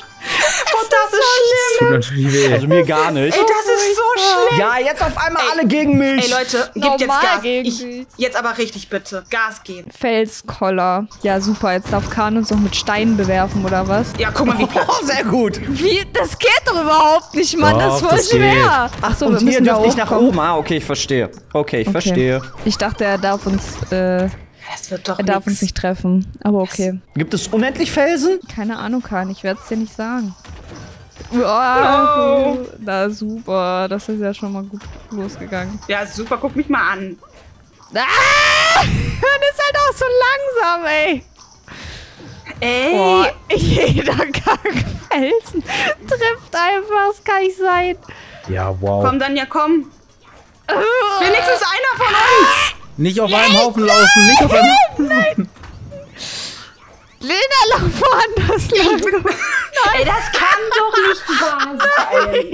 [SPEAKER 3] Oh, das ist schlimm.
[SPEAKER 4] Tut natürlich weh.
[SPEAKER 2] Also mir gar nicht.
[SPEAKER 3] Ey, das ist so schlimm.
[SPEAKER 2] Ja, jetzt auf einmal alle gegen mich.
[SPEAKER 3] Ey, Leute, gebt jetzt
[SPEAKER 1] Normal
[SPEAKER 3] Gas.
[SPEAKER 1] gegen
[SPEAKER 3] Ich, jetzt aber richtig, bitte. Gas geben.
[SPEAKER 1] Felskoller. Ja, super. Jetzt darf Kahn uns noch mit Steinen bewerfen, oder was?
[SPEAKER 3] Ja, guck mal, wie platt.
[SPEAKER 2] Oh, sehr gut.
[SPEAKER 1] Wie? Das geht doch überhaupt nicht, Mann. das ist
[SPEAKER 4] Doch,
[SPEAKER 1] voll
[SPEAKER 4] das
[SPEAKER 1] schwer. Ach so,
[SPEAKER 2] Und
[SPEAKER 1] wir
[SPEAKER 2] hier
[SPEAKER 1] müssen da
[SPEAKER 2] dürft nicht nach oben. Ah, okay, ich verstehe. Okay, ich
[SPEAKER 1] Okay.
[SPEAKER 2] verstehe.
[SPEAKER 1] Ich dachte, er darf uns, äh,
[SPEAKER 3] Das wird doch
[SPEAKER 1] er darf uns nicht treffen. Aber okay.
[SPEAKER 2] Gibt es unendlich Felsen?
[SPEAKER 1] Keine Ahnung, Kahn. Ich werde es dir nicht sagen. Oh, Na super, das ist ja schon mal gut losgegangen.
[SPEAKER 3] Ja, super, guck mich mal an.
[SPEAKER 1] Ah! Man ist halt auch so langsam, ey.
[SPEAKER 3] Ey,
[SPEAKER 1] Boah, jeder Kackfelsen trifft einfach, das kann nicht sein.
[SPEAKER 4] Ja, wow.
[SPEAKER 3] komm, Danja, komm. Wenigstens einer von uns.
[SPEAKER 4] Nicht auf einem Haufen laufen, nicht auf einem
[SPEAKER 1] Lena, lauf woanders lang.
[SPEAKER 3] Ey, das kann doch nicht wahr sein.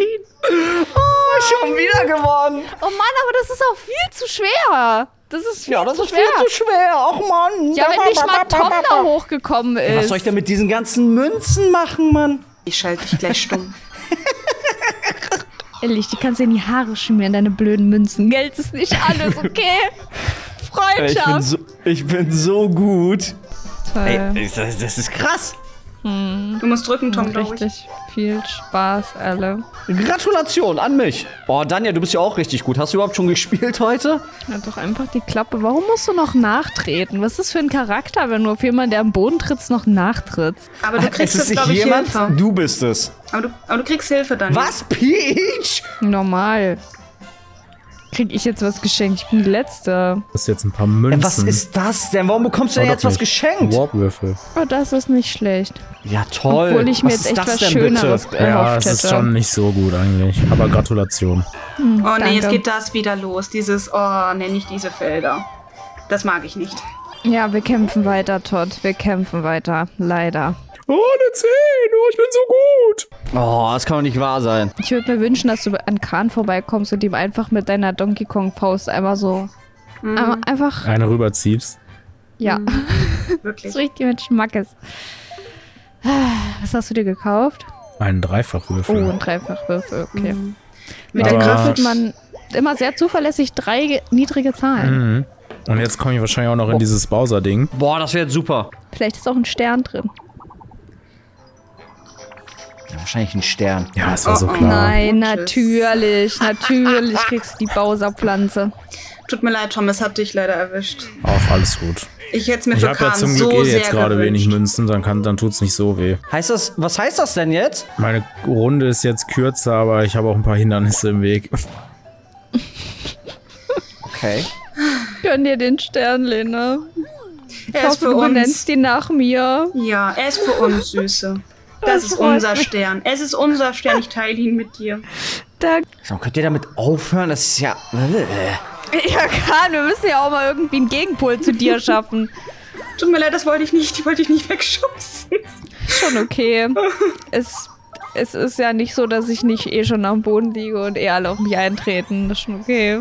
[SPEAKER 2] Oh, schon wieder gewonnen.
[SPEAKER 1] Oh Mann, aber das ist auch viel zu schwer. Das ist viel
[SPEAKER 2] Ja, das
[SPEAKER 1] zu
[SPEAKER 2] ist
[SPEAKER 1] schwer.
[SPEAKER 2] viel zu schwer. Ach, Mann.
[SPEAKER 1] ja, wenn nicht mal Tom da hochgekommen ist.
[SPEAKER 2] Was soll ich denn mit diesen ganzen Münzen machen, Mann?
[SPEAKER 3] Ich schalte dich gleich stumm.
[SPEAKER 1] Ehrlich, die kannst dir in die Haare schmieren, deine blöden Münzen. Geld ist nicht alles, okay?
[SPEAKER 2] Ich bin
[SPEAKER 1] Freundschaft.
[SPEAKER 2] so, ich bin so gut. Ey,
[SPEAKER 1] Toll.
[SPEAKER 2] das, das ist krass.
[SPEAKER 3] Du musst drücken, Tom.
[SPEAKER 1] Richtig viel Spaß, alle.
[SPEAKER 2] Gratulation an mich. Boah, Danja, du bist ja auch richtig gut. Hast du überhaupt schon gespielt heute?
[SPEAKER 1] Halt doch einfach die Klappe. Warum musst du noch nachtreten? Was ist das für ein Charakter, wenn du auf jemanden, der am Boden trittst, noch nachtrittst?
[SPEAKER 3] Aber du kriegst
[SPEAKER 2] es
[SPEAKER 3] glaube ich,
[SPEAKER 2] jemand,
[SPEAKER 3] Hilfe.
[SPEAKER 2] du bist es.
[SPEAKER 3] Aber du, aber du kriegst Hilfe dann.
[SPEAKER 2] Was, Peach?
[SPEAKER 1] Normal. Krieg ich jetzt was geschenkt? Ich bin die Letzte.
[SPEAKER 4] Das ist jetzt ein paar Münzen.
[SPEAKER 2] Ey, was ist das denn? Warum bekommst du
[SPEAKER 4] Oh,
[SPEAKER 2] denn jetzt was
[SPEAKER 4] nicht.
[SPEAKER 2] geschenkt?
[SPEAKER 4] Warpwürfel.
[SPEAKER 1] Oh, das ist nicht schlecht.
[SPEAKER 2] Ja, toll.
[SPEAKER 1] Obwohl ich mir
[SPEAKER 2] was
[SPEAKER 1] jetzt echt
[SPEAKER 2] ist das
[SPEAKER 1] was
[SPEAKER 2] denn
[SPEAKER 1] Schöneres
[SPEAKER 2] bitte?
[SPEAKER 4] Ja, es
[SPEAKER 1] hätte.
[SPEAKER 4] ist schon nicht so gut eigentlich. Aber Gratulation.
[SPEAKER 3] Oh nee,
[SPEAKER 1] Danke.
[SPEAKER 3] jetzt geht das wieder los. Dieses, oh, nenn nicht diese Felder. Das mag ich nicht.
[SPEAKER 1] Ja, wir kämpfen weiter, Todd. Wir kämpfen weiter. Leider.
[SPEAKER 4] Oh, eine 10. Oh, ich bin so gut.
[SPEAKER 2] Oh, das kann doch nicht wahr sein.
[SPEAKER 1] Ich würde mir wünschen, dass du an Khan vorbeikommst und ihm einfach mit deiner Donkey Kong Faust einmal so.
[SPEAKER 3] Mhm.
[SPEAKER 1] Einmal, einfach.
[SPEAKER 4] Eine rüberziehst.
[SPEAKER 1] Ja.
[SPEAKER 3] Wirklich.
[SPEAKER 1] so richtig mit Schmackes. Was hast du dir gekauft?
[SPEAKER 4] Einen
[SPEAKER 1] Oh,
[SPEAKER 4] Dreifachwürfel.
[SPEAKER 1] ein Dreifachwürfel, okay.
[SPEAKER 3] Mhm.
[SPEAKER 1] Mit der
[SPEAKER 4] Aber-
[SPEAKER 1] Kraft wird man immer sehr zuverlässig drei ge- niedrige Zahlen.
[SPEAKER 4] Mhm. Und jetzt komme ich wahrscheinlich auch noch in dieses Bowser-Ding.
[SPEAKER 2] Boah, das wäre jetzt super.
[SPEAKER 1] Vielleicht ist auch ein Stern drin.
[SPEAKER 2] Ja, wahrscheinlich ein Stern.
[SPEAKER 4] Ja, das war so
[SPEAKER 3] Oh, oh.
[SPEAKER 4] klar.
[SPEAKER 1] Nein, natürlich, natürlich kriegst du die Bowser-Pflanze.
[SPEAKER 3] Tut mir leid, Tom, es hat dich leider erwischt.
[SPEAKER 4] Auch alles gut.
[SPEAKER 3] Ich hätte es mir
[SPEAKER 4] Ich
[SPEAKER 3] für
[SPEAKER 4] habe ja zum Glück
[SPEAKER 3] so
[SPEAKER 4] eh jetzt gerade wenig. Münzen, dann, kann, dann tut's nicht so weh.
[SPEAKER 2] Heißt das, was heißt das denn jetzt?
[SPEAKER 4] Meine Runde ist jetzt kürzer, aber ich habe auch ein paar Hindernisse im Weg.
[SPEAKER 2] Okay.
[SPEAKER 1] Gönn dir den Stern, Lena. Ich
[SPEAKER 3] Er ist für
[SPEAKER 1] du
[SPEAKER 3] uns.
[SPEAKER 1] benennst ihn nach mir.
[SPEAKER 3] Ja, er ist für uns, Süße. Das ist
[SPEAKER 1] freut
[SPEAKER 3] unser
[SPEAKER 1] mich.
[SPEAKER 3] Stern. Es ist unser Stern. Ich teile ihn mit dir.
[SPEAKER 1] Da,
[SPEAKER 2] So, könnt ihr damit aufhören? Das ist ja.
[SPEAKER 1] ja, Khan, wir müssen ja auch mal irgendwie einen Gegenpol zu dir schaffen.
[SPEAKER 3] Tut mir leid, das wollte ich nicht. Die wollte ich nicht wegschubsen.
[SPEAKER 1] Schon okay. Es, es ist ja nicht so, dass ich nicht eh schon am Boden liege und eh alle auf mich eintreten. Das ist schon okay.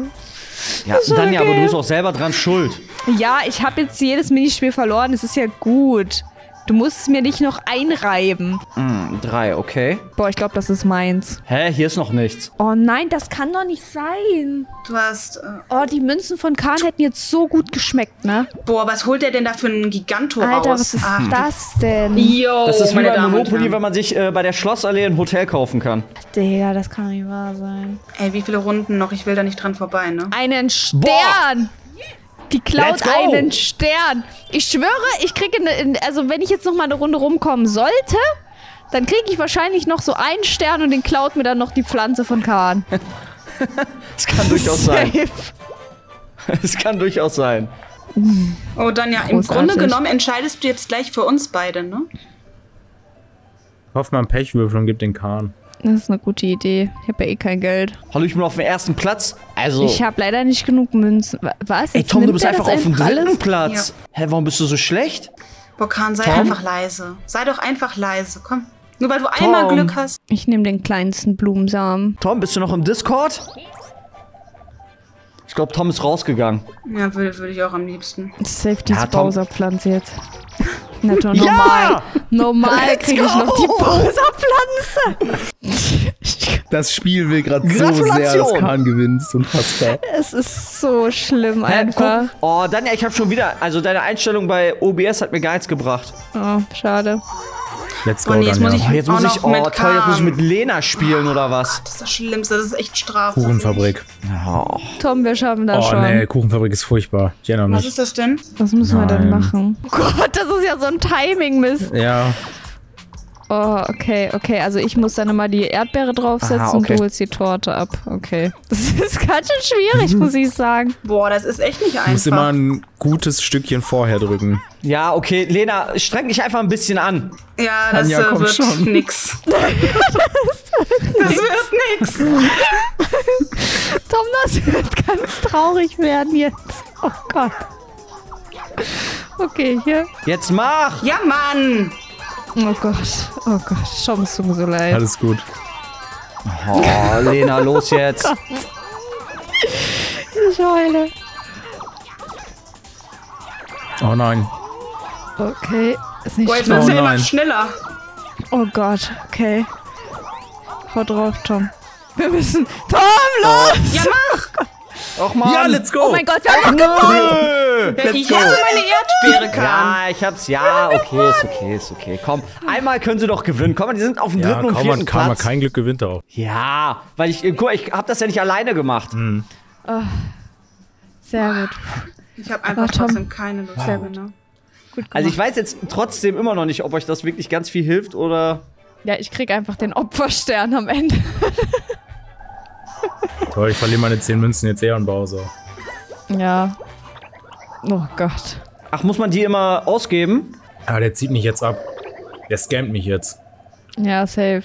[SPEAKER 2] Ja,
[SPEAKER 1] schon
[SPEAKER 2] Danja, aber
[SPEAKER 1] okay.
[SPEAKER 2] du bist auch selber dran schuld.
[SPEAKER 1] Ja, ich habe jetzt jedes Minispiel verloren. Es ist ja gut. Du musst es mir nicht noch einreiben.
[SPEAKER 2] Hm, drei, okay.
[SPEAKER 1] Boah, ich glaube, das ist meins.
[SPEAKER 2] Hä, hier ist noch nichts.
[SPEAKER 1] Oh nein, das kann doch nicht sein.
[SPEAKER 3] Du hast. Äh,
[SPEAKER 1] Oh, die Münzen von Kahn hätten jetzt so gut geschmeckt, ne?
[SPEAKER 3] boah, was holt der denn da für einen Giganto
[SPEAKER 1] Alter,
[SPEAKER 3] raus?
[SPEAKER 1] was ist
[SPEAKER 3] Ach,
[SPEAKER 1] das denn?
[SPEAKER 3] Yo,
[SPEAKER 2] Das ist wie
[SPEAKER 3] meine
[SPEAKER 2] bei
[SPEAKER 3] Damen
[SPEAKER 2] Monopoly, wenn man sich äh, bei der Schlossallee ein Hotel kaufen kann.
[SPEAKER 1] Digga, das kann doch nicht wahr sein.
[SPEAKER 3] Ey, wie viele Runden noch? Ich will da nicht dran vorbei, ne?
[SPEAKER 1] Einen Stern! Die klaut einen Stern. Ich schwöre, ich kriege, in, also wenn ich jetzt noch mal eine Runde rumkommen sollte, dann kriege ich wahrscheinlich noch so einen Stern und den klaut mir dann noch die Pflanze von Kahn.
[SPEAKER 2] Das kann durchaus sein.
[SPEAKER 1] Safe.
[SPEAKER 2] Es kann durchaus sein.
[SPEAKER 3] Oh, dann ja, im. Grunde genommen entscheidest du jetzt gleich für uns beide, ne?
[SPEAKER 4] Einen Pechwürfel und gib den Kahn.
[SPEAKER 1] Das ist eine gute Idee. Ich habe ja eh kein Geld.
[SPEAKER 2] Hallo, ich bin auf dem ersten Platz. Also.
[SPEAKER 1] Ich habe leider nicht genug Münzen. Wa- Was?
[SPEAKER 2] Ey, Tom, du bist einfach auf dem dritten
[SPEAKER 1] alles?
[SPEAKER 2] Platz. Hä, warum bist du so schlecht?
[SPEAKER 3] Bokan, sei
[SPEAKER 2] Tom?
[SPEAKER 3] einfach leise. Sei doch einfach leise, komm. Nur weil du einmal
[SPEAKER 2] Tom.
[SPEAKER 3] Glück hast.
[SPEAKER 1] Ich nehme den kleinsten Blumensamen.
[SPEAKER 2] Tom, bist du noch im Discord? Ich glaube, Tom ist rausgegangen.
[SPEAKER 3] Ja, würde würd ich auch am liebsten.
[SPEAKER 1] Safe diese
[SPEAKER 2] Ja.
[SPEAKER 1] Bowser-Pflanze jetzt. Na doch,
[SPEAKER 2] Ja!
[SPEAKER 1] normal. Normal kriege ich noch die! Bowser-Pflanze.
[SPEAKER 4] Das Spiel will gerade
[SPEAKER 2] so sehr, dass Kahn
[SPEAKER 4] gewinnt. So unfassbar.
[SPEAKER 1] es ist so schlimm einfach.
[SPEAKER 2] guck. Oh, Danja, ich habe schon wieder. Also, deine Einstellung bei OBS hat mir gar nichts gebracht.
[SPEAKER 1] Oh, schade.
[SPEAKER 4] Let's
[SPEAKER 3] Oh
[SPEAKER 4] go,
[SPEAKER 3] nee, jetzt muss ich-
[SPEAKER 2] Oh, jetzt
[SPEAKER 3] Auch
[SPEAKER 2] muss ich. Oh,
[SPEAKER 3] mit
[SPEAKER 2] toll, jetzt muss ich mit Lena spielen oder was?
[SPEAKER 3] Das ist das Schlimmste, das ist echt Strafe.
[SPEAKER 4] Kuchenfabrik.
[SPEAKER 2] Oh.
[SPEAKER 1] Tom, wir schaffen das
[SPEAKER 4] Oh
[SPEAKER 1] schon.
[SPEAKER 4] nee, Kuchenfabrik ist furchtbar. Ich erinnere
[SPEAKER 3] Was ist das denn?
[SPEAKER 1] Was müssen wir denn
[SPEAKER 4] Nein.
[SPEAKER 1] machen? Oh Gott, das ist ja so ein Timing-Mist.
[SPEAKER 4] Ja,
[SPEAKER 1] Oh, okay, okay. Also ich muss dann immer die Erdbeere draufsetzen
[SPEAKER 2] Aha,
[SPEAKER 1] und
[SPEAKER 2] okay.
[SPEAKER 1] du holst die Torte ab. Okay. Das ist ganz schön schwierig, muss ich sagen.
[SPEAKER 3] Boah, das ist echt nicht
[SPEAKER 4] du musst
[SPEAKER 3] einfach.
[SPEAKER 4] immer ein gutes Stückchen vorher drücken.
[SPEAKER 2] Ja, okay, Lena, streng dich einfach ein bisschen an.
[SPEAKER 3] Ja, das
[SPEAKER 4] Anja,
[SPEAKER 3] äh,
[SPEAKER 4] komm
[SPEAKER 3] wird
[SPEAKER 4] schon.
[SPEAKER 3] nix. das wird nix.
[SPEAKER 1] Tom, das wird ganz traurig werden jetzt. Oh Gott. Okay, hier.
[SPEAKER 2] Jetzt mach!
[SPEAKER 3] Ja, Mann.
[SPEAKER 1] Oh Gott. Oh Gott. Tom, es tut mir so leid.
[SPEAKER 4] Alles gut.
[SPEAKER 2] Oh, Lena, los jetzt.
[SPEAKER 1] Ich heule.
[SPEAKER 4] Oh nein.
[SPEAKER 1] Okay. Ist nicht
[SPEAKER 3] Boah, jetzt
[SPEAKER 1] schlimm.
[SPEAKER 3] wird's ja immer
[SPEAKER 4] nein.
[SPEAKER 3] schneller.
[SPEAKER 1] Oh Gott. Okay. Hau drauf, Tom. Wir müssen. Tom, los!
[SPEAKER 3] Ja, mach.
[SPEAKER 2] Och, Mann.
[SPEAKER 4] Ja, let's go!
[SPEAKER 1] Oh mein Gott, wir haben noch gewonnen!
[SPEAKER 2] Nö.
[SPEAKER 3] Ich hatte meine Erdbeere, Kahn.
[SPEAKER 2] Ja, ich hab's. Ja, okay, ist okay, ist okay. Komm, einmal können sie doch gewinnen. Komm, die sind auf dem
[SPEAKER 4] Ja,
[SPEAKER 2] dritten und vierten
[SPEAKER 4] man, kaum man
[SPEAKER 2] Platz.
[SPEAKER 4] kein Glück gewinnt auch.
[SPEAKER 2] Ja, weil ich, guck, ich hab das ja nicht alleine gemacht.
[SPEAKER 1] Sehr gut.
[SPEAKER 3] Ich habe einfach trotzdem keine Lust.
[SPEAKER 1] Sehr gut. Gut
[SPEAKER 2] Also ich weiß jetzt trotzdem immer noch nicht, ob euch das wirklich ganz viel hilft oder.
[SPEAKER 1] Ja, ich krieg einfach den Opferstern am Ende.
[SPEAKER 4] Toll, ich verliere meine 10 Münzen jetzt eher an Bowser.
[SPEAKER 1] Ja. Oh Gott.
[SPEAKER 2] Ach, muss man die immer ausgeben?
[SPEAKER 4] Ah, der zieht mich jetzt ab. Der scammt mich jetzt.
[SPEAKER 1] Ja, safe.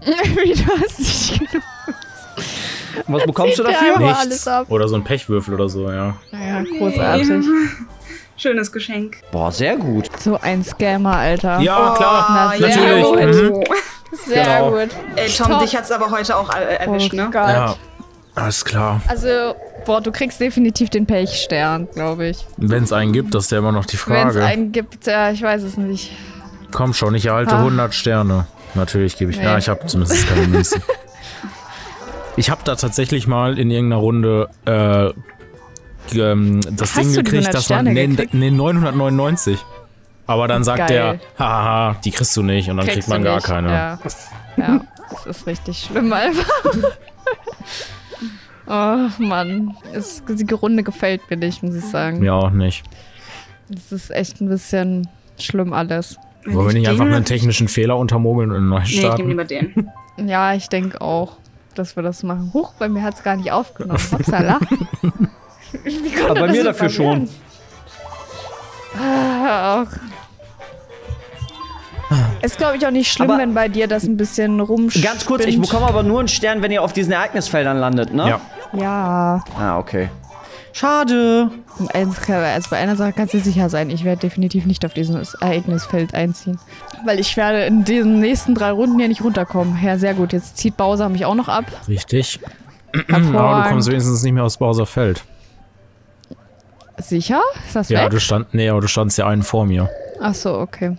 [SPEAKER 1] Wie du hast nicht genug.
[SPEAKER 2] Was bekommst du dafür?
[SPEAKER 4] Nichts.
[SPEAKER 1] alles ab.
[SPEAKER 4] Oder so ein Pechwürfel oder so, ja.
[SPEAKER 1] Ja, großartig.
[SPEAKER 3] Schönes Geschenk.
[SPEAKER 2] Boah, sehr gut.
[SPEAKER 1] So ein Scammer, Alter.
[SPEAKER 4] Ja, klar,
[SPEAKER 1] Na, sehr
[SPEAKER 4] natürlich.
[SPEAKER 1] gut.
[SPEAKER 4] Mhm.
[SPEAKER 1] Sehr
[SPEAKER 4] genau.
[SPEAKER 1] gut.
[SPEAKER 3] Ey, Tom,
[SPEAKER 1] Top.
[SPEAKER 3] dich hat's aber heute auch äh, erwischt,
[SPEAKER 1] oh
[SPEAKER 3] ne?
[SPEAKER 1] Gott.
[SPEAKER 4] Ja, alles klar.
[SPEAKER 1] Also, boah, du kriegst definitiv den Pechstern, glaube ich.
[SPEAKER 4] Wenn es einen gibt, das ist ja immer noch die
[SPEAKER 1] Wenn es
[SPEAKER 4] Frage.
[SPEAKER 1] einen gibt, ja, ich weiß es nicht.
[SPEAKER 4] Komm schon, ich erhalte
[SPEAKER 1] Ah.
[SPEAKER 4] 100 Sterne. Natürlich gebe ich.
[SPEAKER 1] Nee.
[SPEAKER 4] Ja, ich habe zumindest keine Münzen. Ich habe da tatsächlich mal in irgendeiner Runde äh, ähm, das
[SPEAKER 1] Hast
[SPEAKER 4] Ding gekriegt,
[SPEAKER 1] 100
[SPEAKER 4] dass man. Nee, nee, 999. Aber dann sagt
[SPEAKER 1] Geil.
[SPEAKER 4] der, haha, die kriegst du nicht und dann
[SPEAKER 1] Kriegst
[SPEAKER 4] kriegt man gar
[SPEAKER 1] nicht.
[SPEAKER 4] keine.
[SPEAKER 1] Ja. ja, das ist richtig schlimm einfach. Oh Mann, es, die Runde gefällt mir nicht, muss ich sagen.
[SPEAKER 4] Mir auch nicht.
[SPEAKER 1] Es ist echt ein bisschen schlimm alles.
[SPEAKER 4] Wollen wir nicht einfach einen technischen Fehler untermogeln und neu
[SPEAKER 3] Nee, ich nehme
[SPEAKER 4] starten?
[SPEAKER 3] lieber den.
[SPEAKER 1] Ja, ich denke auch, dass wir das machen. Huch, bei mir hat es gar nicht aufgenommen. Konnte
[SPEAKER 2] Aber bei
[SPEAKER 1] das
[SPEAKER 2] mir dafür schon.
[SPEAKER 1] Ach. Ist, glaube ich, auch nicht schlimm,
[SPEAKER 2] Aber-
[SPEAKER 1] wenn bei dir das ein bisschen rumspinnt.
[SPEAKER 2] Ganz kurz, ich bekomme aber nur einen Stern, wenn ihr auf diesen Ereignisfeldern landet, ne?
[SPEAKER 4] Ja.
[SPEAKER 1] Ja.
[SPEAKER 2] Ah, okay. Schade.
[SPEAKER 1] Also bei einer Sache kannst du sicher sein, ich werde definitiv nicht auf dieses Ereignisfeld einziehen. Weil ich werde in diesen nächsten drei Runden hier nicht runterkommen. Ja, sehr gut. Jetzt zieht Bowser mich auch noch ab.
[SPEAKER 4] Richtig. Aber du kommst wenigstens nicht mehr aus Bowser Feld.
[SPEAKER 1] Sicher? Ist das
[SPEAKER 4] Ja,
[SPEAKER 1] weg?
[SPEAKER 4] du stand, nee, aber du standst ja einen vor mir.
[SPEAKER 1] Ach so, okay.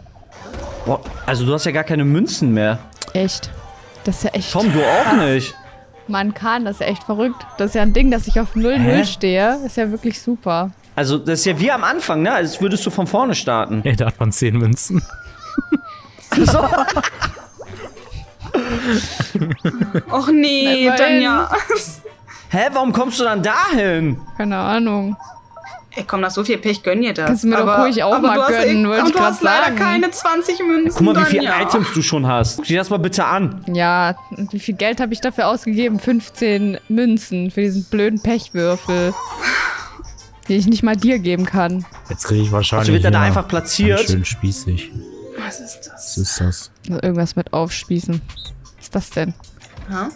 [SPEAKER 2] Boah, also du hast ja gar keine Münzen mehr.
[SPEAKER 1] Echt. Das ist ja echt.
[SPEAKER 2] Tom, du auch nicht.
[SPEAKER 1] Man kann, das ist ja echt verrückt. Das ist ja ein Ding, dass ich auf 0-0
[SPEAKER 2] Hä?
[SPEAKER 1] stehe. Ist ja wirklich super.
[SPEAKER 2] Also das ist ja wie am Anfang, ne? Als würdest du von vorne starten.
[SPEAKER 4] Hey, da hat man 10 Münzen.
[SPEAKER 3] Och nee,
[SPEAKER 1] Immerhin.
[SPEAKER 3] dann ja.
[SPEAKER 2] Hä, warum kommst du dann dahin?
[SPEAKER 1] Keine Ahnung.
[SPEAKER 3] Ey, komm, nach so viel Pech gönn dir das.
[SPEAKER 1] Kannst du mir doch ruhig auch
[SPEAKER 3] aber
[SPEAKER 1] mal
[SPEAKER 3] du
[SPEAKER 1] gönnen,
[SPEAKER 3] eh-
[SPEAKER 1] wollte
[SPEAKER 3] aber
[SPEAKER 1] ich
[SPEAKER 3] du
[SPEAKER 1] grad
[SPEAKER 3] hast leider
[SPEAKER 1] sagen.
[SPEAKER 3] keine 20 Münzen.
[SPEAKER 2] Guck mal, wie viele
[SPEAKER 3] ja.
[SPEAKER 2] Items du schon hast. Dir das mal bitte an.
[SPEAKER 1] Ja, und wie viel Geld habe ich dafür ausgegeben? 15 Münzen für diesen blöden Pechwürfel. Die ich nicht mal dir geben kann.
[SPEAKER 4] Jetzt kriege ich wahrscheinlich.
[SPEAKER 2] Also wird er da einfach platziert.
[SPEAKER 4] Schön spießig.
[SPEAKER 3] Was ist das?
[SPEAKER 4] Was ist das?
[SPEAKER 1] Also irgendwas mit aufspießen. Was ist das denn?
[SPEAKER 3] Ha?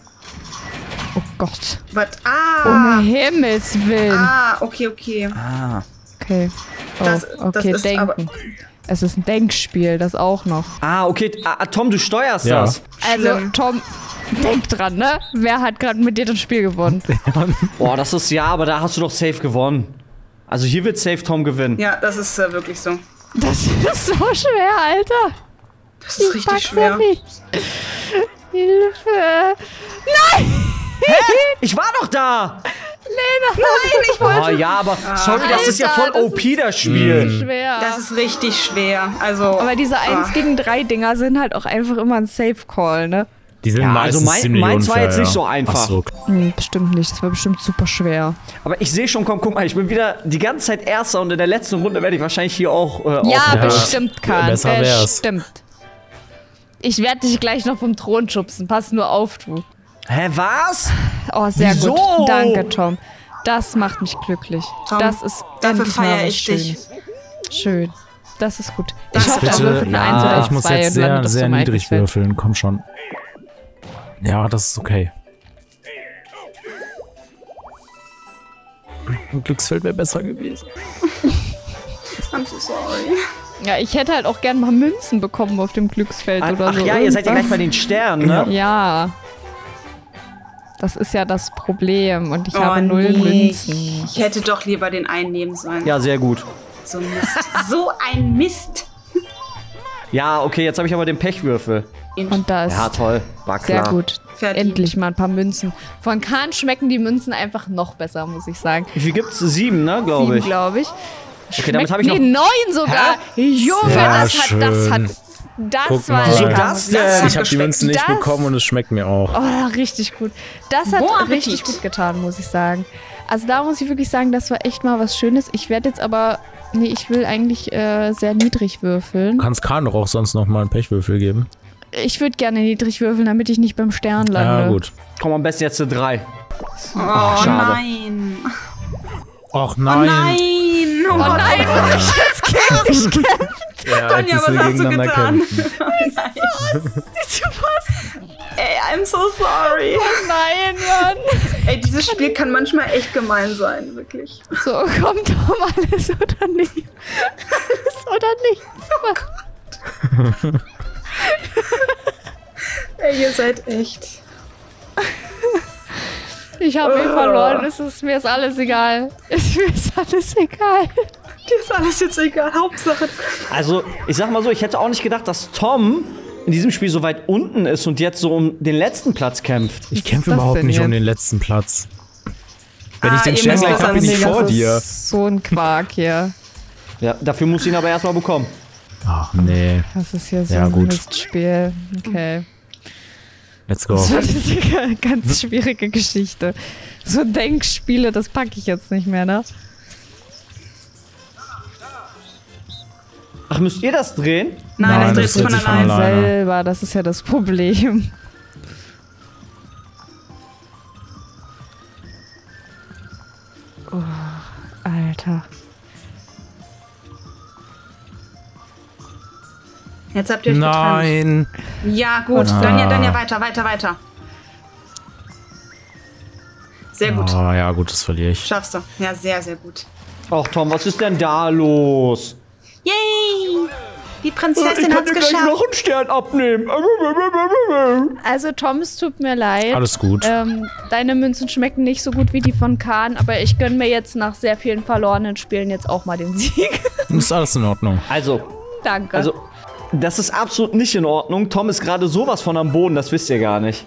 [SPEAKER 1] Oh Gott.
[SPEAKER 3] Was?
[SPEAKER 1] Um
[SPEAKER 3] Ah,
[SPEAKER 1] Himmels Willen.
[SPEAKER 3] ah, okay, okay.
[SPEAKER 2] Ah.
[SPEAKER 1] Okay. Oh,
[SPEAKER 3] Das- das
[SPEAKER 1] okay,
[SPEAKER 3] ist aber-
[SPEAKER 1] denken. Es ist ein Denkspiel, das auch noch.
[SPEAKER 2] Ah, okay. Ah, ah, Tom, du steuerst
[SPEAKER 4] Ja.
[SPEAKER 2] das.
[SPEAKER 1] Also. Tom, denk dran, ne? Wer hat gerade mit dir das Spiel gewonnen?
[SPEAKER 2] Boah, das ist ja, aber da hast du doch safe gewonnen. Also hier wird safe Tom gewinnen.
[SPEAKER 3] Ja, das ist äh, wirklich so.
[SPEAKER 1] Das ist so schwer, Alter.
[SPEAKER 3] Das ist
[SPEAKER 1] Ich
[SPEAKER 3] richtig schwer.
[SPEAKER 1] Nicht. Hilfe.
[SPEAKER 2] Ich war doch da!
[SPEAKER 1] Nein, ich
[SPEAKER 2] Oh ja, aber sorry, das ist ja voll
[SPEAKER 1] Alter, das
[SPEAKER 2] OP, das Spiel.
[SPEAKER 1] schwer.
[SPEAKER 3] Das ist richtig schwer. Also.
[SPEAKER 1] Aber diese 1
[SPEAKER 3] ah.
[SPEAKER 1] gegen 3 Dinger sind halt auch einfach immer ein Safe Call, ne?
[SPEAKER 4] Die sind
[SPEAKER 2] Ja,
[SPEAKER 4] meistens
[SPEAKER 2] also mein- meins war
[SPEAKER 4] unfair,
[SPEAKER 2] jetzt nicht
[SPEAKER 4] ja.
[SPEAKER 2] so einfach.
[SPEAKER 4] Ach so.
[SPEAKER 1] Hm, bestimmt nicht. Das war bestimmt super schwer.
[SPEAKER 2] Aber ich sehe schon, komm, guck mal, ich bin wieder die ganze Zeit Erster und in der letzten Runde werde ich wahrscheinlich hier auch. Äh,
[SPEAKER 1] Ja, bestimmt kann.
[SPEAKER 4] besser wär's.
[SPEAKER 1] Bestimmt. Ich werde dich gleich noch vom Thron schubsen. Pass nur auf, du.
[SPEAKER 2] Hä, was?
[SPEAKER 1] Oh, sehr
[SPEAKER 2] Wieso?
[SPEAKER 1] gut. Danke, Tom. Das macht mich glücklich.
[SPEAKER 3] Tom,
[SPEAKER 1] das ist
[SPEAKER 3] dafür
[SPEAKER 1] endlich mal
[SPEAKER 3] feier
[SPEAKER 1] was
[SPEAKER 3] ich dich.
[SPEAKER 1] Schön. Das ist gut. Ich
[SPEAKER 3] Danke.
[SPEAKER 1] hoffe, er
[SPEAKER 4] Bitte,
[SPEAKER 1] würfelt eine
[SPEAKER 2] ja,
[SPEAKER 1] 1 oder
[SPEAKER 4] ich muss
[SPEAKER 1] 2
[SPEAKER 4] jetzt sehr, sehr niedrig würfeln. Komm schon. Ja, das ist okay. Ein Glücksfeld wäre besser gewesen.
[SPEAKER 3] I'm so sorry.
[SPEAKER 1] Ja, ich hätte halt auch gern mal Münzen bekommen auf dem Glücksfeld
[SPEAKER 2] Ach,
[SPEAKER 1] oder
[SPEAKER 2] ach
[SPEAKER 1] so.
[SPEAKER 2] ja, ihr seid ja gleich bei den Sternen, ne?
[SPEAKER 1] Ja. Das ist ja das Problem. Und ich
[SPEAKER 3] Oh,
[SPEAKER 1] habe null
[SPEAKER 3] nee.
[SPEAKER 1] Münzen.
[SPEAKER 3] Ich hätte doch lieber den einen nehmen sollen.
[SPEAKER 2] Ja, sehr gut.
[SPEAKER 3] So ein Mist. so ein Mist.
[SPEAKER 2] Ja, okay, jetzt habe ich aber den Pechwürfel.
[SPEAKER 1] Und da ist
[SPEAKER 2] Ja, toll. War
[SPEAKER 1] sehr
[SPEAKER 2] klar.
[SPEAKER 1] gut.
[SPEAKER 3] Verdient.
[SPEAKER 1] Endlich mal ein paar Münzen. Von Kahn schmecken die Münzen einfach noch besser, muss ich sagen.
[SPEAKER 2] Wie viel gibt's? Sieben, ne, glaube
[SPEAKER 1] Sieben,
[SPEAKER 2] ich.
[SPEAKER 1] glaube ich.
[SPEAKER 2] Okay, damit habe ich
[SPEAKER 1] nee,
[SPEAKER 2] noch.
[SPEAKER 1] neun sogar. Junge,
[SPEAKER 4] Sehr
[SPEAKER 1] das hat, das hat,
[SPEAKER 4] schön.
[SPEAKER 1] Das
[SPEAKER 4] Guck
[SPEAKER 1] war
[SPEAKER 4] mal.
[SPEAKER 1] lecker.
[SPEAKER 2] Das
[SPEAKER 1] muss ich
[SPEAKER 4] habe die Münzen nicht
[SPEAKER 1] Das-
[SPEAKER 4] bekommen und es schmeckt mir auch.
[SPEAKER 1] Oh, richtig gut. Das hat
[SPEAKER 3] Appetit.
[SPEAKER 1] richtig gut getan, muss ich sagen. Also da muss ich wirklich sagen, das war echt mal was Schönes. Ich werde jetzt aber, nee, ich will eigentlich äh, sehr niedrig würfeln.
[SPEAKER 4] Du kannst Kahn doch auch sonst noch mal einen Pechwürfel geben.
[SPEAKER 1] Ich würde gerne niedrig würfeln, damit ich nicht beim Stern lande.
[SPEAKER 4] Ja, gut.
[SPEAKER 2] Komm, am besten jetzt eine drei.
[SPEAKER 3] Oh,
[SPEAKER 2] schade.
[SPEAKER 3] nein.
[SPEAKER 4] Och
[SPEAKER 3] Oh
[SPEAKER 4] nein.
[SPEAKER 3] nein. Oh,
[SPEAKER 1] Oh nein, muss ich jetzt gegen dich kämpfen?
[SPEAKER 4] Ja,
[SPEAKER 3] Tonja, was hast du getan? Oh nein. Ey, I'm so sorry.
[SPEAKER 1] Nein, Mann.
[SPEAKER 3] Ey, dieses Spiel kann manchmal echt gemein sein, wirklich.
[SPEAKER 1] So, kommt doch mal alles oder nicht. Alles oder nicht.
[SPEAKER 3] Ey, ihr seid echt.
[SPEAKER 1] Ich habe ihn verloren. Es ist, mir ist alles egal. Es, mir ist alles egal.
[SPEAKER 3] Dir ist alles jetzt egal. Hauptsache.
[SPEAKER 2] Also, ich sag mal so, ich hätte auch nicht gedacht, dass Tom in diesem Spiel so weit unten ist und jetzt so um den letzten Platz kämpft.
[SPEAKER 4] Ich kämpfe überhaupt nicht um
[SPEAKER 1] jetzt?
[SPEAKER 4] den letzten Platz. Wenn ich
[SPEAKER 3] Ah,
[SPEAKER 4] den
[SPEAKER 3] ihr
[SPEAKER 4] Stern gleich habe, bin ich vor
[SPEAKER 1] das
[SPEAKER 4] dir.
[SPEAKER 1] ist so ein Quark hier.
[SPEAKER 2] Ja, dafür muss ich ihn aber erstmal bekommen.
[SPEAKER 4] Ach nee.
[SPEAKER 1] Das ist hier so
[SPEAKER 4] Ja,
[SPEAKER 1] ein
[SPEAKER 4] gut.
[SPEAKER 1] Mistspiel. Okay.
[SPEAKER 4] Let's go.
[SPEAKER 1] Das jetzt eine ganz schwierige Geschichte. So Denkspiele, das packe ich jetzt nicht mehr, ne?
[SPEAKER 2] Ach, müsst ihr das drehen?
[SPEAKER 3] Nein,
[SPEAKER 4] Nein,
[SPEAKER 3] das
[SPEAKER 4] das
[SPEAKER 3] dreht
[SPEAKER 4] sich von
[SPEAKER 3] allein.
[SPEAKER 4] allein. Alleine.
[SPEAKER 1] Selber, das ist ja das Problem. Oh, Alter.
[SPEAKER 3] Jetzt habt ihr euch getrennt.
[SPEAKER 4] Nein.
[SPEAKER 3] Ja, gut.
[SPEAKER 4] Ah.
[SPEAKER 3] Dann ja, dann ja weiter, weiter, weiter. Sehr gut.
[SPEAKER 4] Ah ja, gut, das verliere ich.
[SPEAKER 3] Schaffst du. Ja, sehr, sehr gut.
[SPEAKER 2] Ach, Tom, was ist denn da los?
[SPEAKER 3] Yay! Die
[SPEAKER 2] Ich
[SPEAKER 3] Prinzessin
[SPEAKER 2] kann
[SPEAKER 3] hat's
[SPEAKER 2] dir gleich noch einen Stern abnehmen.
[SPEAKER 1] Also Tom, es tut mir leid.
[SPEAKER 4] Alles gut.
[SPEAKER 1] Ähm, deine Münzen schmecken nicht so gut wie die von Kahn, aber ich gönne mir jetzt nach sehr vielen verlorenen Spielen jetzt auch mal den Sieg.
[SPEAKER 4] Ist alles in Ordnung.
[SPEAKER 2] Also,
[SPEAKER 1] Danke.
[SPEAKER 2] also, das ist absolut nicht in Ordnung. Tom ist gerade sowas von am Boden, das wisst ihr gar nicht.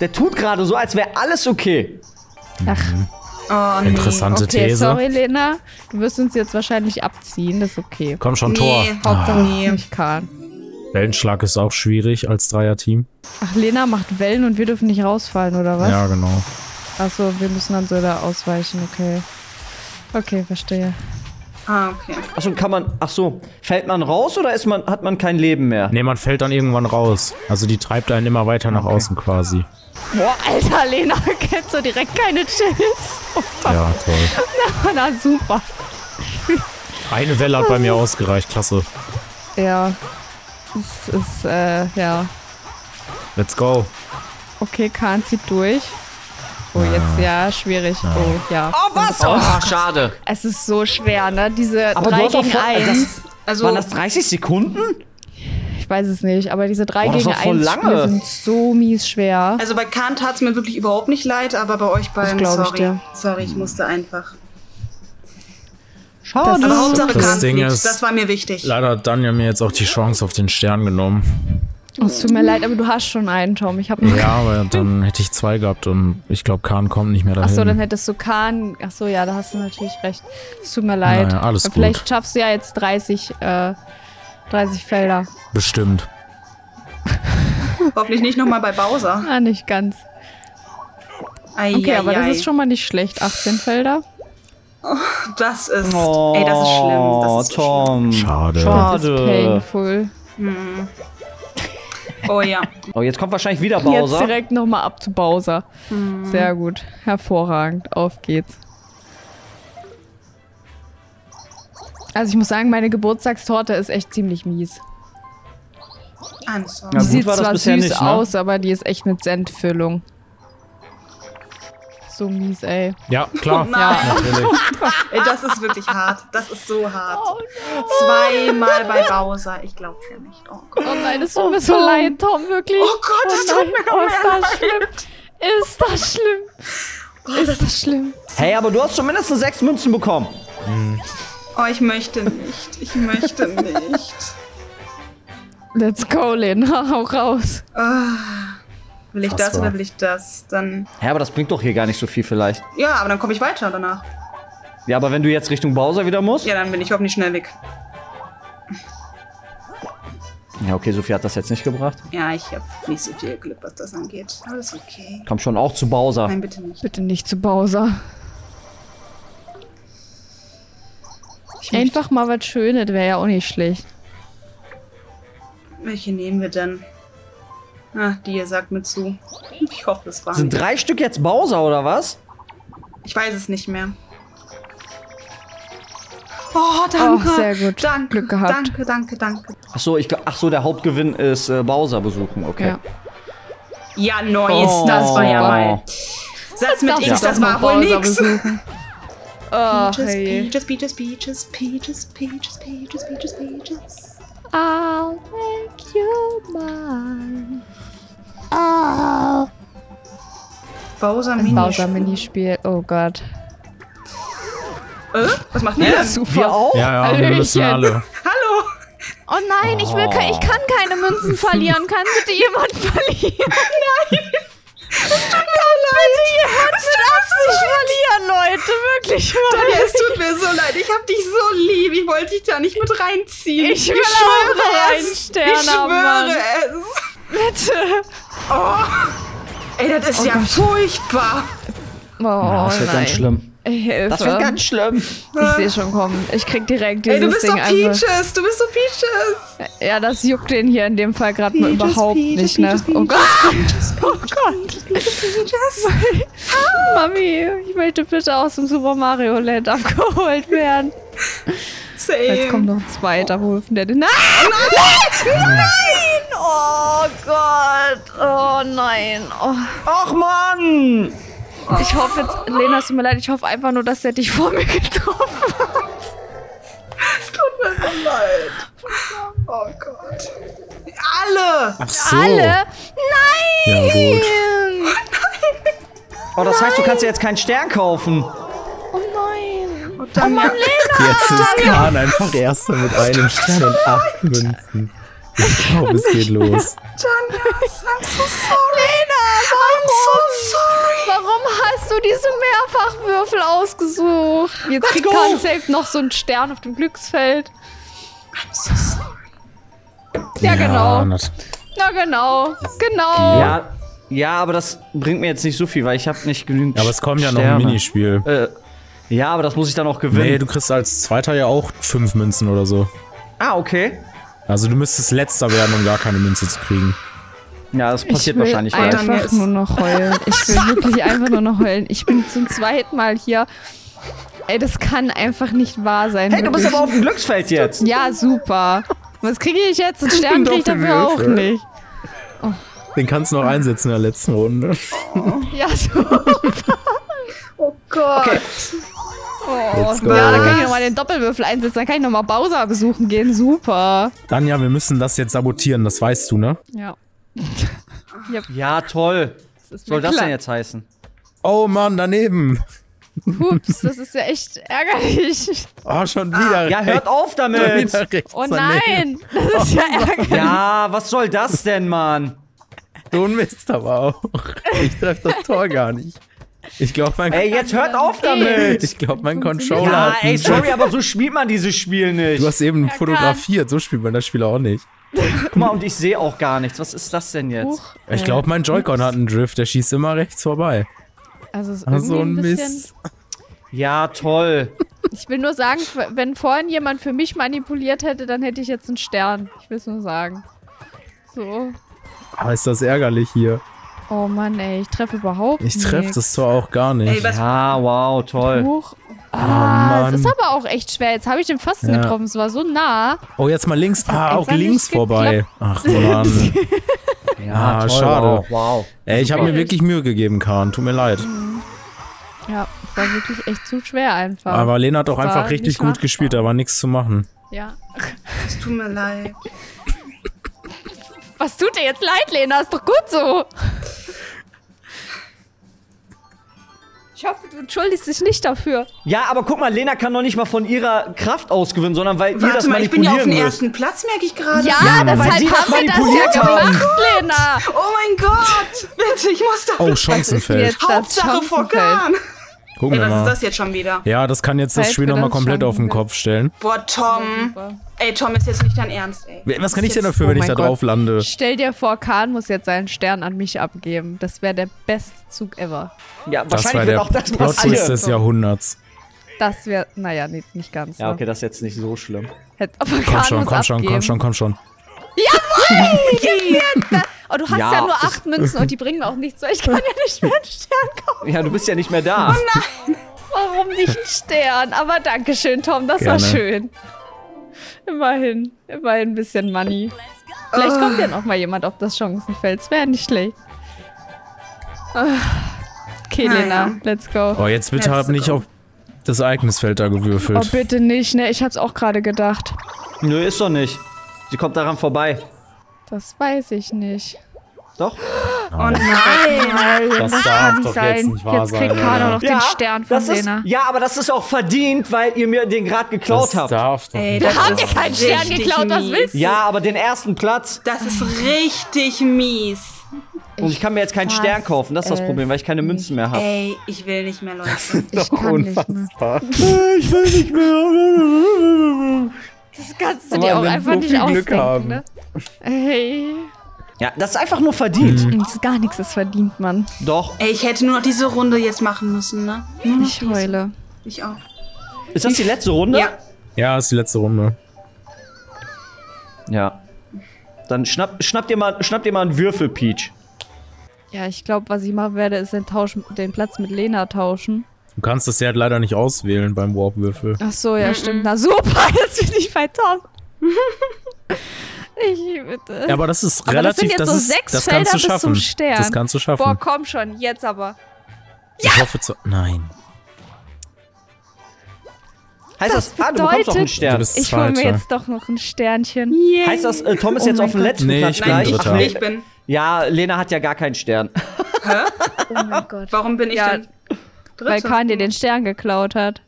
[SPEAKER 2] Der tut gerade so, als wäre alles okay.
[SPEAKER 1] Ach,
[SPEAKER 3] Oh, nee.
[SPEAKER 4] Interessante
[SPEAKER 1] okay,
[SPEAKER 4] These.
[SPEAKER 1] sorry, Lena. Du wirst uns jetzt wahrscheinlich abziehen, das ist okay.
[SPEAKER 4] Komm schon,
[SPEAKER 3] Nee.
[SPEAKER 4] Tor.
[SPEAKER 1] Hauptsache,
[SPEAKER 4] Ah,
[SPEAKER 1] es ist nicht Kahn.
[SPEAKER 4] Wellenschlag ist auch schwierig als Dreier-Team.
[SPEAKER 1] Ach, Lena macht Wellen und wir dürfen nicht rausfallen, oder was?
[SPEAKER 4] Ja, genau.
[SPEAKER 1] Achso, wir müssen dann so da ausweichen, okay. Okay, verstehe.
[SPEAKER 3] Ah, okay.
[SPEAKER 2] Achso, kann man. Ach so, fällt man raus oder ist man, hat man kein Leben mehr?
[SPEAKER 4] Nee, man fällt dann irgendwann raus. Also die treibt einen immer weiter nach außen quasi.
[SPEAKER 1] Boah, Alter, Lena kennt so direkt keine Chills.
[SPEAKER 4] Ja, toll.
[SPEAKER 1] Na, super.
[SPEAKER 4] Eine Welle hat bei mir ausgereicht, klasse.
[SPEAKER 1] Ja. Es ist, äh, ja.
[SPEAKER 4] Let's go.
[SPEAKER 1] Okay, Kahn zieht durch. Oh, jetzt, ja, schwierig. Oh, ja.
[SPEAKER 2] Oh, was? Oh, schade.
[SPEAKER 1] Es ist so schwer, ne? Diese
[SPEAKER 2] Aber du
[SPEAKER 1] 3
[SPEAKER 2] hast doch
[SPEAKER 1] gegen
[SPEAKER 2] voll-
[SPEAKER 1] 1.
[SPEAKER 2] das-
[SPEAKER 3] Also,
[SPEAKER 2] Waren das 30 Sekunden?
[SPEAKER 1] Ich weiß es nicht, aber diese 3
[SPEAKER 2] Boah, das
[SPEAKER 1] gegen
[SPEAKER 2] war voll
[SPEAKER 1] 1
[SPEAKER 2] lange.
[SPEAKER 1] Spiele sind so mies schwer.
[SPEAKER 3] also bei Kahn tat's mir wirklich überhaupt nicht leid, aber bei euch beiden,
[SPEAKER 1] glaub ich
[SPEAKER 3] sorry.
[SPEAKER 1] dir.
[SPEAKER 3] Sorry, ich musste einfach.
[SPEAKER 2] Schade.
[SPEAKER 3] Aber
[SPEAKER 1] Das-
[SPEAKER 3] Hauptsache
[SPEAKER 4] Das
[SPEAKER 3] Kahn
[SPEAKER 4] Ding ist-
[SPEAKER 3] Das war mir wichtig.
[SPEAKER 4] Leider hat Danja mir jetzt auch die Chance auf den Stern genommen.
[SPEAKER 1] Oh, es tut mir leid, aber du hast schon einen, Tom. Ich habe noch.
[SPEAKER 4] Ja, aber dann hätte ich zwei gehabt und ich glaube, Kahn kommt nicht mehr dahin.
[SPEAKER 1] Achso, dann hättest du Kahn. Achso, ja, da hast du natürlich recht. Es tut mir leid.
[SPEAKER 4] Naja, alles
[SPEAKER 1] Aber Vielleicht
[SPEAKER 4] gut.
[SPEAKER 1] schaffst du ja jetzt 30, äh, 30 Felder.
[SPEAKER 4] Bestimmt.
[SPEAKER 3] Hoffentlich nicht nochmal bei Bowser.
[SPEAKER 1] Ah, nicht ganz.
[SPEAKER 3] Ei,
[SPEAKER 1] Okay,
[SPEAKER 3] ei,
[SPEAKER 1] aber das
[SPEAKER 3] ei.
[SPEAKER 1] ist schon mal nicht schlecht. 18 Felder.
[SPEAKER 3] Das ist.
[SPEAKER 2] Oh,
[SPEAKER 3] ey, das ist schlimm. Das ist so
[SPEAKER 2] Tom.
[SPEAKER 4] Schade.
[SPEAKER 1] Das ist
[SPEAKER 2] Schade.
[SPEAKER 1] painful.
[SPEAKER 3] schlimm. Oh ja.
[SPEAKER 2] Oh, jetzt kommt wahrscheinlich wieder
[SPEAKER 1] Jetzt
[SPEAKER 2] Bowser.
[SPEAKER 1] direkt nochmal ab zu Bowser. Sehr gut. Hervorragend. Auf geht's. Also ich muss sagen, meine Geburtstagstorte ist echt ziemlich mies.
[SPEAKER 2] Ja,
[SPEAKER 1] die sieht zwar süß
[SPEAKER 2] nicht, ne?
[SPEAKER 1] aus, aber die ist echt mit Senffüllung. So mies, ey.
[SPEAKER 4] Ja, klar.
[SPEAKER 3] Nein.
[SPEAKER 4] Natürlich.
[SPEAKER 3] Ey, das ist wirklich hart. Das ist so hart.
[SPEAKER 1] Oh,
[SPEAKER 3] Zweimal bei Bowser. Ich glaub's ja nicht. Oh Gott.
[SPEAKER 1] oh nein, es tut mir so leid, Tom, wirklich.
[SPEAKER 3] Oh Gott, es tut mir
[SPEAKER 1] oh, ist das schlimm. Ist das schlimm. Ist das schlimm.
[SPEAKER 2] Hey, aber du hast zumindest sechs Münzen bekommen.
[SPEAKER 3] Oh, ich möchte nicht. Ich möchte nicht.
[SPEAKER 1] Let's go, Lena. Hau raus.
[SPEAKER 3] Will ich
[SPEAKER 4] Krass
[SPEAKER 3] das oder will ich das? Dann.
[SPEAKER 2] Ja, aber das bringt doch hier gar nicht so viel vielleicht.
[SPEAKER 3] Ja, aber dann komme ich weiter danach.
[SPEAKER 2] Ja, aber wenn du jetzt Richtung Bowser wieder musst.
[SPEAKER 3] Ja, dann bin ich hoffentlich schnell weg.
[SPEAKER 2] Ja, okay, Sophie hat das jetzt nicht gebracht.
[SPEAKER 3] Ja, ich habe nicht so viel Glück, was das angeht. Alles okay.
[SPEAKER 2] Komm schon auch zu Bowser.
[SPEAKER 3] Nein, bitte nicht.
[SPEAKER 1] Bitte nicht zu Bowser. Einfach mal was Schönes wäre ja auch nicht schlecht.
[SPEAKER 3] Welche nehmen wir denn? Ah, die ihr sagt mir zu. Ich hoffe, es war.
[SPEAKER 2] Sind drei Stück jetzt Bowser oder was?
[SPEAKER 3] Ich weiß es nicht mehr. Oh, danke.
[SPEAKER 1] Oh, sehr gut.
[SPEAKER 3] Danke,
[SPEAKER 1] Glück gehabt.
[SPEAKER 3] Danke, danke, danke.
[SPEAKER 2] Ach so, ich, ach so, der Hauptgewinn ist äh, Bowser besuchen, okay.
[SPEAKER 1] Ja.
[SPEAKER 3] Ja, nice. das war ja
[SPEAKER 2] Oh.
[SPEAKER 3] mal. Satz mit X, das war wohl nix.
[SPEAKER 1] Oh,
[SPEAKER 3] Peaches,
[SPEAKER 1] hey.
[SPEAKER 3] Peaches, Peaches, Peaches, Peaches, Peaches, Peaches, Peaches, Peaches.
[SPEAKER 1] I'll make you mine.
[SPEAKER 3] Bowser Mini.
[SPEAKER 1] Bowser Minispiel. Oh Gott.
[SPEAKER 3] Äh? Was macht ihr denn?
[SPEAKER 2] Wir auch?
[SPEAKER 4] Ja, ja, wir müssen alle.
[SPEAKER 3] Hallo.
[SPEAKER 1] Oh nein, ich will, ich kann keine Münzen verlieren. Kann bitte jemand verlieren? Nein. Kann bitte jemand mit Absicht verlieren, Leute. Wirklich
[SPEAKER 3] Ja,
[SPEAKER 1] mal.
[SPEAKER 3] es tut mir so leid. Ich hab dich so lieb. Ich wollte dich da nicht mit reinziehen.
[SPEAKER 1] Ich will auch einen Stern
[SPEAKER 3] Ich schwöre
[SPEAKER 1] Bitte.
[SPEAKER 3] es. Ey, das ist
[SPEAKER 1] Oh
[SPEAKER 3] ja furchtbar.
[SPEAKER 1] Oh,
[SPEAKER 2] Ja, das wird
[SPEAKER 1] nein.
[SPEAKER 2] ganz schlimm.
[SPEAKER 1] Hilfe.
[SPEAKER 2] Das wird ganz schlimm.
[SPEAKER 1] ich sehe schon kommen. Ich krieg direkt
[SPEAKER 3] Ey,
[SPEAKER 1] dieses
[SPEAKER 3] du bist
[SPEAKER 1] Ding
[SPEAKER 3] doch
[SPEAKER 1] einfach.
[SPEAKER 3] Peaches. Du bist doch Peaches.
[SPEAKER 1] Ja, das juckt den hier in dem Fall gerade mal
[SPEAKER 3] Peaches,
[SPEAKER 1] überhaupt
[SPEAKER 3] Peaches,
[SPEAKER 1] nicht, ne?
[SPEAKER 3] Peaches,
[SPEAKER 1] Oh Gott.
[SPEAKER 3] Peaches,
[SPEAKER 1] Oh Gott. Mami, ich möchte bitte aus dem Super Mario Land abgeholt werden.
[SPEAKER 3] Same.
[SPEAKER 1] Jetzt kommt noch ein zweiter, wo rufen der denn? Nein! Nein! Nein! Oh Gott! Oh nein! Oh.
[SPEAKER 2] Ach Mann!
[SPEAKER 1] Ich hoffe jetzt, Lena, es tut mir leid, ich hoffe einfach nur, dass der dich vor mir getroffen hat.
[SPEAKER 3] Tut mir so leid. Oh Gott. Alle.
[SPEAKER 4] Ach so.
[SPEAKER 1] Alle? Nein!
[SPEAKER 4] Ja, gut.
[SPEAKER 2] Oh, das heißt, du kannst dir jetzt keinen Stern kaufen.
[SPEAKER 1] Oh nein!
[SPEAKER 3] Oh, Tanja.
[SPEAKER 4] Jetzt ist Kahn einfach Erster mit einem Stern und acht Münzen. Ich glaube, es geht los.
[SPEAKER 3] Tanja, I'm so sorry.
[SPEAKER 1] Lena,
[SPEAKER 3] I'm
[SPEAKER 1] warum?
[SPEAKER 3] so sorry.
[SPEAKER 1] Warum hast du diese Mehrfachwürfel ausgesucht? Jetzt kriegt. Kahn safe noch so einen Stern auf dem Glücksfeld.
[SPEAKER 3] I'm so sorry.
[SPEAKER 1] Ja, genau. Na genau. Genau.
[SPEAKER 2] Ja, ja, aber das bringt mir jetzt nicht so viel, weil ich habe nicht genügend
[SPEAKER 4] Ja, aber es kommt ja noch ein. Minispiel.
[SPEAKER 2] Äh, ja, aber das muss ich dann auch gewinnen.
[SPEAKER 4] Nee, du kriegst als Zweiter ja auch fünf Münzen oder so.
[SPEAKER 2] ah, okay.
[SPEAKER 4] Also du müsstest Letzter werden, um gar keine Münze zu kriegen.
[SPEAKER 2] Ja, das passiert
[SPEAKER 1] ich will
[SPEAKER 2] wahrscheinlich gleich.
[SPEAKER 3] Tanja
[SPEAKER 1] einfach nur noch heulen. Ich will wirklich einfach nur noch heulen. Ich bin zum zweiten Mal hier. Ey, das kann einfach nicht wahr sein.
[SPEAKER 2] Hey, du bist
[SPEAKER 1] wirklich.
[SPEAKER 2] aber auf dem Glücksfeld jetzt.
[SPEAKER 1] Ja, super. Was kriege ich jetzt? Einen Stern kriege ich dafür auch nicht.
[SPEAKER 4] Den kannst du noch einsetzen in der letzten Runde.
[SPEAKER 1] Ja, so.
[SPEAKER 3] Oh Gott.
[SPEAKER 2] Okay.
[SPEAKER 1] Oh,
[SPEAKER 4] Let's go.
[SPEAKER 1] ja, dann kann ich nochmal den Doppelwürfel einsetzen. Dann kann ich nochmal Bowser besuchen gehen. Super.
[SPEAKER 4] Danja, wir müssen das jetzt sabotieren, das weißt du, ne?
[SPEAKER 1] Ja.
[SPEAKER 2] Ja, toll.
[SPEAKER 1] Ist
[SPEAKER 2] Soll
[SPEAKER 1] mir
[SPEAKER 2] das
[SPEAKER 1] klar.
[SPEAKER 2] denn jetzt heißen?
[SPEAKER 4] Oh Mann, daneben.
[SPEAKER 1] Ups, das ist ja echt ärgerlich.
[SPEAKER 4] Oh, schon wieder
[SPEAKER 2] Ja, hört auf damit.
[SPEAKER 1] Oh
[SPEAKER 4] daneben.
[SPEAKER 1] nein, das ist ja ärgerlich.
[SPEAKER 2] Ja, was soll das denn, Mann?
[SPEAKER 4] So ein Mist aber auch. Ich treffe das Tor gar nicht. Ich glaube, mein,
[SPEAKER 2] Ey, jetzt hört auf damit.
[SPEAKER 4] ich glaub, mein Controller
[SPEAKER 2] Ja,
[SPEAKER 4] hat
[SPEAKER 2] ey, sorry, aber so spielt man dieses Spiel
[SPEAKER 4] Du
[SPEAKER 2] nicht.
[SPEAKER 4] hast eben fotografiert, so spielt man das Spiel auch nicht.
[SPEAKER 2] Guck mal, und ich sehe auch gar nichts. Was ist das denn jetzt?
[SPEAKER 1] Huch,
[SPEAKER 4] Ich
[SPEAKER 1] äh,
[SPEAKER 4] glaube, mein Joy-Con hat einen Drift, der schießt immer rechts vorbei.
[SPEAKER 1] Also es ist
[SPEAKER 4] Ach, so ein
[SPEAKER 1] ein.
[SPEAKER 4] Mist.
[SPEAKER 2] Ja, toll.
[SPEAKER 1] Ich will nur sagen, wenn vorhin jemand für mich manipuliert hätte, dann hätte ich jetzt einen Stern. Ich will es nur sagen. So.
[SPEAKER 4] Aber ist das ärgerlich hier.
[SPEAKER 1] Oh Mann, ey, ich treffe überhaupt
[SPEAKER 4] Ich treffe das Tor auch gar nicht.
[SPEAKER 3] Ey, was-
[SPEAKER 2] Ja, wow, toll.
[SPEAKER 1] Huch. Ah,
[SPEAKER 4] Mann.
[SPEAKER 1] es ist aber auch echt schwer. Jetzt habe ich den Pfosten
[SPEAKER 4] Ja.
[SPEAKER 1] getroffen. Es war so nah.
[SPEAKER 4] oh, jetzt mal links.
[SPEAKER 1] hat
[SPEAKER 4] Ah, auch links
[SPEAKER 1] nicht
[SPEAKER 4] vorbei. Ach Mann.
[SPEAKER 2] Ja,
[SPEAKER 4] Ah,
[SPEAKER 2] toll,
[SPEAKER 4] schade.
[SPEAKER 2] Wow. wow.
[SPEAKER 4] Ey, ich habe mir wirklich Mühe gegeben, Kahn. Tut mir leid.
[SPEAKER 1] Ja, es war wirklich echt zu schwer einfach.
[SPEAKER 4] Aber Lena hat auch
[SPEAKER 1] war
[SPEAKER 4] einfach richtig
[SPEAKER 1] nicht
[SPEAKER 4] gut
[SPEAKER 1] machbar.
[SPEAKER 4] gespielt, da war nichts zu machen.
[SPEAKER 1] ja.
[SPEAKER 3] Es tut mir leid.
[SPEAKER 1] Was tut dir jetzt leid, Lena? Ist doch gut so. Ich hoffe, du entschuldigst dich nicht dafür.
[SPEAKER 2] Ja, aber guck mal, Lena kann noch nicht mal von ihrer Kraft ausgewinnen, sondern weil ihr das
[SPEAKER 3] Warte mal, ich bin ja auf
[SPEAKER 2] manipulieren
[SPEAKER 3] dem ersten Platz, merke ich gerade.
[SPEAKER 1] Ja,
[SPEAKER 2] weil
[SPEAKER 1] deshalb
[SPEAKER 2] sie das
[SPEAKER 1] haben wir das
[SPEAKER 2] manipuliert
[SPEAKER 1] ja
[SPEAKER 2] haben.
[SPEAKER 1] gemacht, Lena.
[SPEAKER 3] Oh mein Gott! Bitte, ich muss da.
[SPEAKER 4] Oh, Chancenfeld.
[SPEAKER 3] Hauptsache
[SPEAKER 1] Chancenfeld?
[SPEAKER 3] Vorkan.
[SPEAKER 4] Gucken
[SPEAKER 3] Ey,
[SPEAKER 4] wir
[SPEAKER 3] was ist
[SPEAKER 4] mal.
[SPEAKER 3] das jetzt schon wieder?
[SPEAKER 4] Ja, das kann jetzt das Spiel nochmal komplett auf den. Kopf stellen.
[SPEAKER 3] Boah, Tom. Ey, Tom, ist jetzt nicht dein Ernst, ey.
[SPEAKER 4] Was kann ich denn dafür,
[SPEAKER 1] Oh
[SPEAKER 4] wenn ich da
[SPEAKER 1] Gott.
[SPEAKER 4] drauf lande?
[SPEAKER 1] Stell dir vor, Kahn muss jetzt seinen Stern an mich abgeben. Das wäre der beste Zug ever.
[SPEAKER 2] Ja,
[SPEAKER 4] Das
[SPEAKER 2] wahrscheinlich
[SPEAKER 4] der
[SPEAKER 2] wird auch das passieren.
[SPEAKER 4] des Jahrhunderts.
[SPEAKER 1] Das wäre, naja, nicht, nicht ganz.
[SPEAKER 2] Ja,
[SPEAKER 1] ne?
[SPEAKER 2] okay, das ist jetzt nicht so schlimm.
[SPEAKER 1] Hätt- Aber
[SPEAKER 4] Komm
[SPEAKER 1] Kahn
[SPEAKER 4] schon,
[SPEAKER 1] muss
[SPEAKER 4] komm schon,
[SPEAKER 1] abgeben.
[SPEAKER 4] komm schon, komm schon.
[SPEAKER 1] Oh, du hast
[SPEAKER 2] Ja,
[SPEAKER 1] ja, nur acht Münzen und die bringen auch nichts, weil ich kann ja nicht mehr einen Stern kaufen.
[SPEAKER 2] Ja, du bist ja nicht mehr da.
[SPEAKER 1] Warum nicht einen Stern? Aber danke schön, Tom, das war
[SPEAKER 4] Gerne.
[SPEAKER 1] schön. Immerhin, immerhin ein bisschen Money. Vielleicht kommt ja noch mal jemand auf das Chancenfeld. Es wäre nicht schlecht. Ah. Okay,
[SPEAKER 3] Na
[SPEAKER 1] Lena, let's go.
[SPEAKER 4] Oh, jetzt bitte
[SPEAKER 3] Let's
[SPEAKER 4] hab nicht
[SPEAKER 3] go.
[SPEAKER 4] auf das Ereignisfeld da
[SPEAKER 1] Oh,
[SPEAKER 4] gewürfelt.
[SPEAKER 1] bitte nicht, ne? Ich hab's auch gerade gedacht.
[SPEAKER 2] Nö, ist doch nicht. Sie kommt daran vorbei.
[SPEAKER 1] Das weiß ich nicht.
[SPEAKER 2] Doch?
[SPEAKER 3] Oh nein.
[SPEAKER 4] Das
[SPEAKER 1] kann
[SPEAKER 4] darf
[SPEAKER 1] nicht
[SPEAKER 4] doch
[SPEAKER 1] sein.
[SPEAKER 4] jetzt nicht wahr
[SPEAKER 1] Jetzt kriegt
[SPEAKER 4] sein.
[SPEAKER 1] Carlo
[SPEAKER 4] oder?
[SPEAKER 1] noch den Stern von
[SPEAKER 2] das ist,
[SPEAKER 1] Lena.
[SPEAKER 2] Ja, aber das ist auch verdient, weil ihr mir den gerade geklaut
[SPEAKER 4] Das
[SPEAKER 2] habt.
[SPEAKER 4] darf doch
[SPEAKER 3] Ey,
[SPEAKER 4] nicht.
[SPEAKER 3] das
[SPEAKER 1] haben
[SPEAKER 3] ist
[SPEAKER 1] dir keinen Stern geklaut, was willst du?
[SPEAKER 2] Ja, aber den ersten Platz.
[SPEAKER 3] Das ist richtig mies.
[SPEAKER 2] Und ich kann mir jetzt keinen
[SPEAKER 1] Was?
[SPEAKER 2] Stern kaufen. Das ist das
[SPEAKER 1] Äh,
[SPEAKER 2] Problem, weil ich keine Münzen mehr habe.
[SPEAKER 3] Ey, ich will nicht mehr, Leute.
[SPEAKER 1] Ich kann nicht mehr.
[SPEAKER 2] Ich will nicht mehr.
[SPEAKER 1] Das kannst du
[SPEAKER 2] Aber
[SPEAKER 1] dir auch einfach nicht
[SPEAKER 2] Glück
[SPEAKER 1] ausdenken,
[SPEAKER 2] haben.
[SPEAKER 1] ne? Hey.
[SPEAKER 2] Ja, das ist einfach nur verdient.
[SPEAKER 1] Das ist gar nichts, das verdient man.
[SPEAKER 2] Doch.
[SPEAKER 3] Ey, ich hätte nur noch diese Runde jetzt machen müssen, ne?
[SPEAKER 1] Ich
[SPEAKER 3] diese.
[SPEAKER 1] heule.
[SPEAKER 3] Ich auch.
[SPEAKER 2] Ist das die letzte Runde?
[SPEAKER 3] Ja.
[SPEAKER 4] Ja, ist die letzte Runde.
[SPEAKER 2] Ja. Dann schnapp, schnapp, dir mal, schnapp dir mal einen Würfel, Peach.
[SPEAKER 1] Ja, ich glaube, was ich machen werde, ist den, Tausch, den Platz mit Lena tauschen.
[SPEAKER 4] Du kannst das ja halt leider nicht auswählen beim Warp-Würfel.
[SPEAKER 1] Ach so, ja, stimmt. Na super, jetzt bin ich bei Tom. ich bitte.
[SPEAKER 4] Ja, aber das ist
[SPEAKER 1] Aber das
[SPEAKER 4] relativ,
[SPEAKER 1] sind jetzt
[SPEAKER 4] das,
[SPEAKER 1] so
[SPEAKER 4] ist,
[SPEAKER 1] sechs
[SPEAKER 4] das
[SPEAKER 1] Felder
[SPEAKER 4] kannst du
[SPEAKER 1] bis zum
[SPEAKER 4] schaffen.
[SPEAKER 1] Stern.
[SPEAKER 4] Das kannst du schaffen.
[SPEAKER 1] Boah, komm schon, jetzt aber.
[SPEAKER 4] Ich hoffe zu. Nein.
[SPEAKER 2] Heißt das, ah, du bekommst doch einen
[SPEAKER 1] bedeutet-
[SPEAKER 2] Stern.
[SPEAKER 1] Ich hole mir jetzt doch noch ein Sternchen.
[SPEAKER 2] Heißt das, äh, Tom ist
[SPEAKER 1] Oh
[SPEAKER 2] jetzt auf dem letzten
[SPEAKER 4] Nee,
[SPEAKER 2] Platz
[SPEAKER 4] ich bin
[SPEAKER 3] Nein,
[SPEAKER 2] gleich?
[SPEAKER 3] ich,
[SPEAKER 4] Dritter.
[SPEAKER 3] ich bin.
[SPEAKER 2] Ja, Lena hat ja gar keinen Stern.
[SPEAKER 1] Oh mein Gott.
[SPEAKER 3] Warum bin ich
[SPEAKER 1] Ja,
[SPEAKER 3] denn?
[SPEAKER 1] Weil
[SPEAKER 3] Dritte?
[SPEAKER 1] Kahn dir den Stern geklaut hat.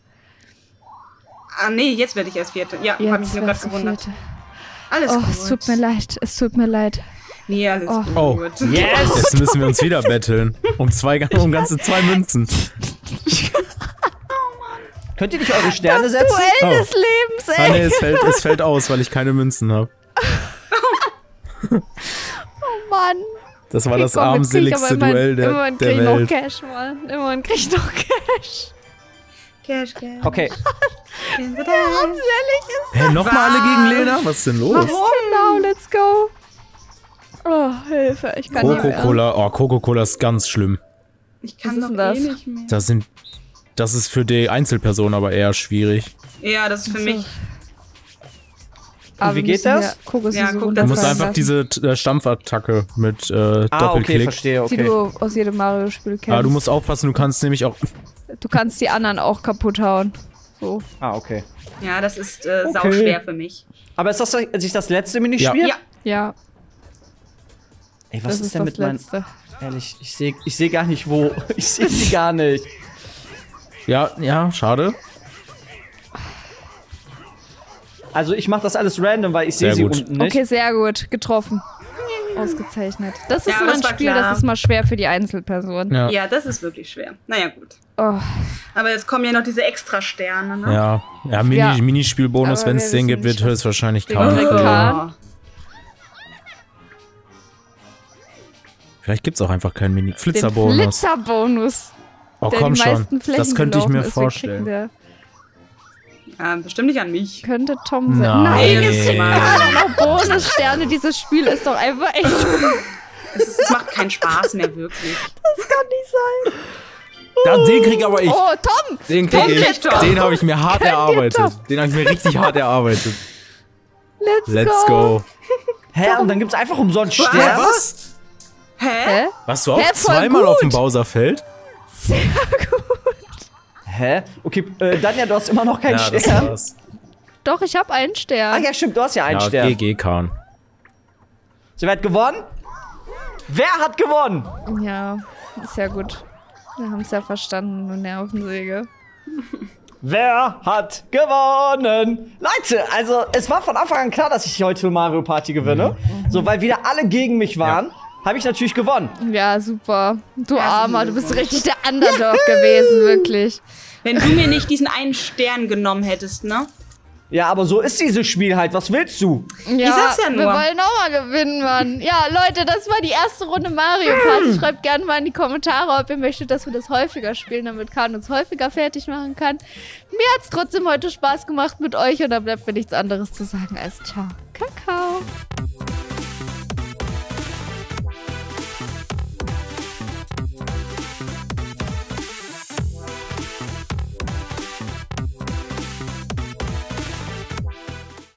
[SPEAKER 3] Ah, nee, jetzt werde ich erst Vierte. Ja, hab mich nur gerade gewundert.
[SPEAKER 1] Vierte.
[SPEAKER 3] Alles
[SPEAKER 1] Oh,
[SPEAKER 3] gut.
[SPEAKER 1] es tut mir leid. Es tut mir leid.
[SPEAKER 3] Nee, alles
[SPEAKER 1] Oh.
[SPEAKER 4] Oh.
[SPEAKER 3] gut.
[SPEAKER 2] Yes!
[SPEAKER 4] Jetzt müssen wir uns wieder betteln. Um zwei, um ganze zwei Münzen.
[SPEAKER 2] Könnt ihr nicht eure Sterne setzen?
[SPEAKER 1] Duell
[SPEAKER 4] Oh.
[SPEAKER 1] des Lebens,
[SPEAKER 4] Ah,
[SPEAKER 1] ey.
[SPEAKER 4] nee, es fällt, es fällt aus, weil ich keine Münzen habe.
[SPEAKER 1] Oh Mann.
[SPEAKER 4] Das war
[SPEAKER 1] Okay,
[SPEAKER 4] das
[SPEAKER 1] komm,
[SPEAKER 4] armseligste
[SPEAKER 1] immerhin-
[SPEAKER 4] Duell der,
[SPEAKER 1] Immerhin
[SPEAKER 4] der
[SPEAKER 1] krieg ich noch
[SPEAKER 4] Welt.
[SPEAKER 1] Cash, Mann. Immerhin krieg ich noch Cash.
[SPEAKER 3] Cash, Cash.
[SPEAKER 2] Okay.
[SPEAKER 1] Armselig ist
[SPEAKER 4] Hä, nochmal alle gegen Lena? Was ist denn los?
[SPEAKER 1] Genau, let's go. Oh, Hilfe. Ich kann nicht mehr.
[SPEAKER 4] Coca-Cola. Oh, Coca-Cola ist ganz schlimm.
[SPEAKER 3] Ich kann doch
[SPEAKER 1] denn das?
[SPEAKER 3] eh nicht mehr.
[SPEAKER 4] Das sind. Das ist für die Einzelperson aber eher schwierig.
[SPEAKER 3] Ja, das ist für
[SPEAKER 1] so.
[SPEAKER 3] mich.
[SPEAKER 1] Aber
[SPEAKER 2] wie
[SPEAKER 1] wir
[SPEAKER 2] geht das?
[SPEAKER 1] Ja, Kokosnüsse
[SPEAKER 3] Ja, guck,
[SPEAKER 4] Du
[SPEAKER 3] das
[SPEAKER 4] musst
[SPEAKER 3] war-
[SPEAKER 4] einfach diese äh, Stampfattacke mit äh,
[SPEAKER 2] Ah, okay,
[SPEAKER 4] Doppelklick.
[SPEAKER 2] verstehe,
[SPEAKER 1] Die
[SPEAKER 2] okay.
[SPEAKER 1] du aus jedem Mario-Spiel kennst.
[SPEAKER 4] Aber du musst aufpassen, du kannst nämlich auch.
[SPEAKER 1] du kannst die anderen auch kaputt hauen. So.
[SPEAKER 2] Ah, okay.
[SPEAKER 3] Ja, das ist äh,
[SPEAKER 2] Okay.
[SPEAKER 3] sau schwer für mich.
[SPEAKER 2] Aber ist das sich das letzte Minispiel?
[SPEAKER 3] Ja.
[SPEAKER 1] Ja,
[SPEAKER 2] Ey, was
[SPEAKER 1] das
[SPEAKER 2] ist
[SPEAKER 1] ist
[SPEAKER 2] denn mit meinem... Ehrlich, ich sehe ich seh gar nicht wo. Ich sehe sie gar nicht.
[SPEAKER 4] Ja, ja, schade.
[SPEAKER 2] Also ich mache das alles random, weil ich sehe sie
[SPEAKER 4] gut.
[SPEAKER 2] unten nicht.
[SPEAKER 1] Okay, sehr gut. Getroffen. Ausgezeichnet. Das ist
[SPEAKER 3] Ja,
[SPEAKER 1] mal
[SPEAKER 3] das
[SPEAKER 1] ein
[SPEAKER 3] war
[SPEAKER 1] Spiel,
[SPEAKER 3] klar.
[SPEAKER 1] das ist mal schwer für die Einzelperson.
[SPEAKER 4] Ja.
[SPEAKER 3] Ja, das ist wirklich schwer. Naja, gut.
[SPEAKER 1] Oh,
[SPEAKER 3] Aber jetzt kommen ja noch diese Extra-Sterne, ne?
[SPEAKER 4] Ja, ja, Mini,
[SPEAKER 1] Ja.
[SPEAKER 4] Minispielbonus, wenn es den gibt, wird höchstwahrscheinlich
[SPEAKER 1] wir
[SPEAKER 4] kaum.
[SPEAKER 1] Kahn.
[SPEAKER 4] Vielleicht gibt es auch einfach keinen Mini. Flitzerbonus.
[SPEAKER 1] Flitzerbonus.
[SPEAKER 4] Oh, komm schon. Das könnte ich mir vorstellen.
[SPEAKER 3] Ja, bestimmt nicht an mich.
[SPEAKER 1] könnte Tom sein.
[SPEAKER 4] Nein.
[SPEAKER 1] Nein, es gerade noch Bonussterne. Dieses Spiel ist doch einfach echt. Das
[SPEAKER 3] Es, ist, es macht keinen Spaß mehr, wirklich.
[SPEAKER 1] kann nicht sein.
[SPEAKER 4] Da, den krieg aber ich.
[SPEAKER 1] Oh, Tom!
[SPEAKER 4] Den krieg
[SPEAKER 3] Kennt
[SPEAKER 4] ich. Den habe ich mir hart
[SPEAKER 1] Kennt ihr
[SPEAKER 4] erarbeitet. Den habe ich mir richtig hart erarbeitet.
[SPEAKER 1] Let's,
[SPEAKER 4] Let's go.
[SPEAKER 2] Hä? Und dann gibt's einfach umsonst
[SPEAKER 3] Was?
[SPEAKER 2] Sterne?
[SPEAKER 4] Was?
[SPEAKER 3] Hä?
[SPEAKER 1] Hä?
[SPEAKER 4] Warst du auch
[SPEAKER 1] Hä,
[SPEAKER 4] zweimal
[SPEAKER 1] gut.
[SPEAKER 4] auf dem Bowser-Feld?
[SPEAKER 1] Sehr gut.
[SPEAKER 2] Hä? Okay, äh, Danja, du hast immer noch keinen
[SPEAKER 4] Ja, das
[SPEAKER 2] Stern.
[SPEAKER 4] war's.
[SPEAKER 1] Doch, ich habe einen Stern.
[SPEAKER 2] ja, stimmt, du hast ja einen
[SPEAKER 4] Ja,
[SPEAKER 2] Stern.
[SPEAKER 4] GG Kahn.
[SPEAKER 2] So, wer hat gewonnen? Wer hat gewonnen?
[SPEAKER 1] Ja, ist ja gut. Wir haben es ja verstanden, du Nervensäge.
[SPEAKER 2] Wer hat gewonnen? Leute, also es war von Anfang an klar, dass ich heute Mario Party gewinne. So, weil wieder alle gegen mich waren, habe ich natürlich gewonnen.
[SPEAKER 1] Ja, super. Du
[SPEAKER 3] Herzlichen
[SPEAKER 1] Armer, du bist richtig der Underdog gewesen, wirklich.
[SPEAKER 3] Wenn du mir nicht diesen einen Stern genommen hättest, ne?
[SPEAKER 2] Ja, aber so ist dieses Spiel halt. Was willst du?
[SPEAKER 1] Ja,
[SPEAKER 3] sag's ja nur.
[SPEAKER 1] Wir wollen auch mal gewinnen, Mann. Ja, Leute, das war die erste Runde Mario Party. Schreibt gerne mal in die Kommentare, ob ihr möchtet, dass wir das häufiger spielen, damit Kahn uns häufiger fertig machen kann. Mir hat's trotzdem heute Spaß gemacht mit euch und da bleibt mir nichts anderes zu sagen als ciao. Kakao.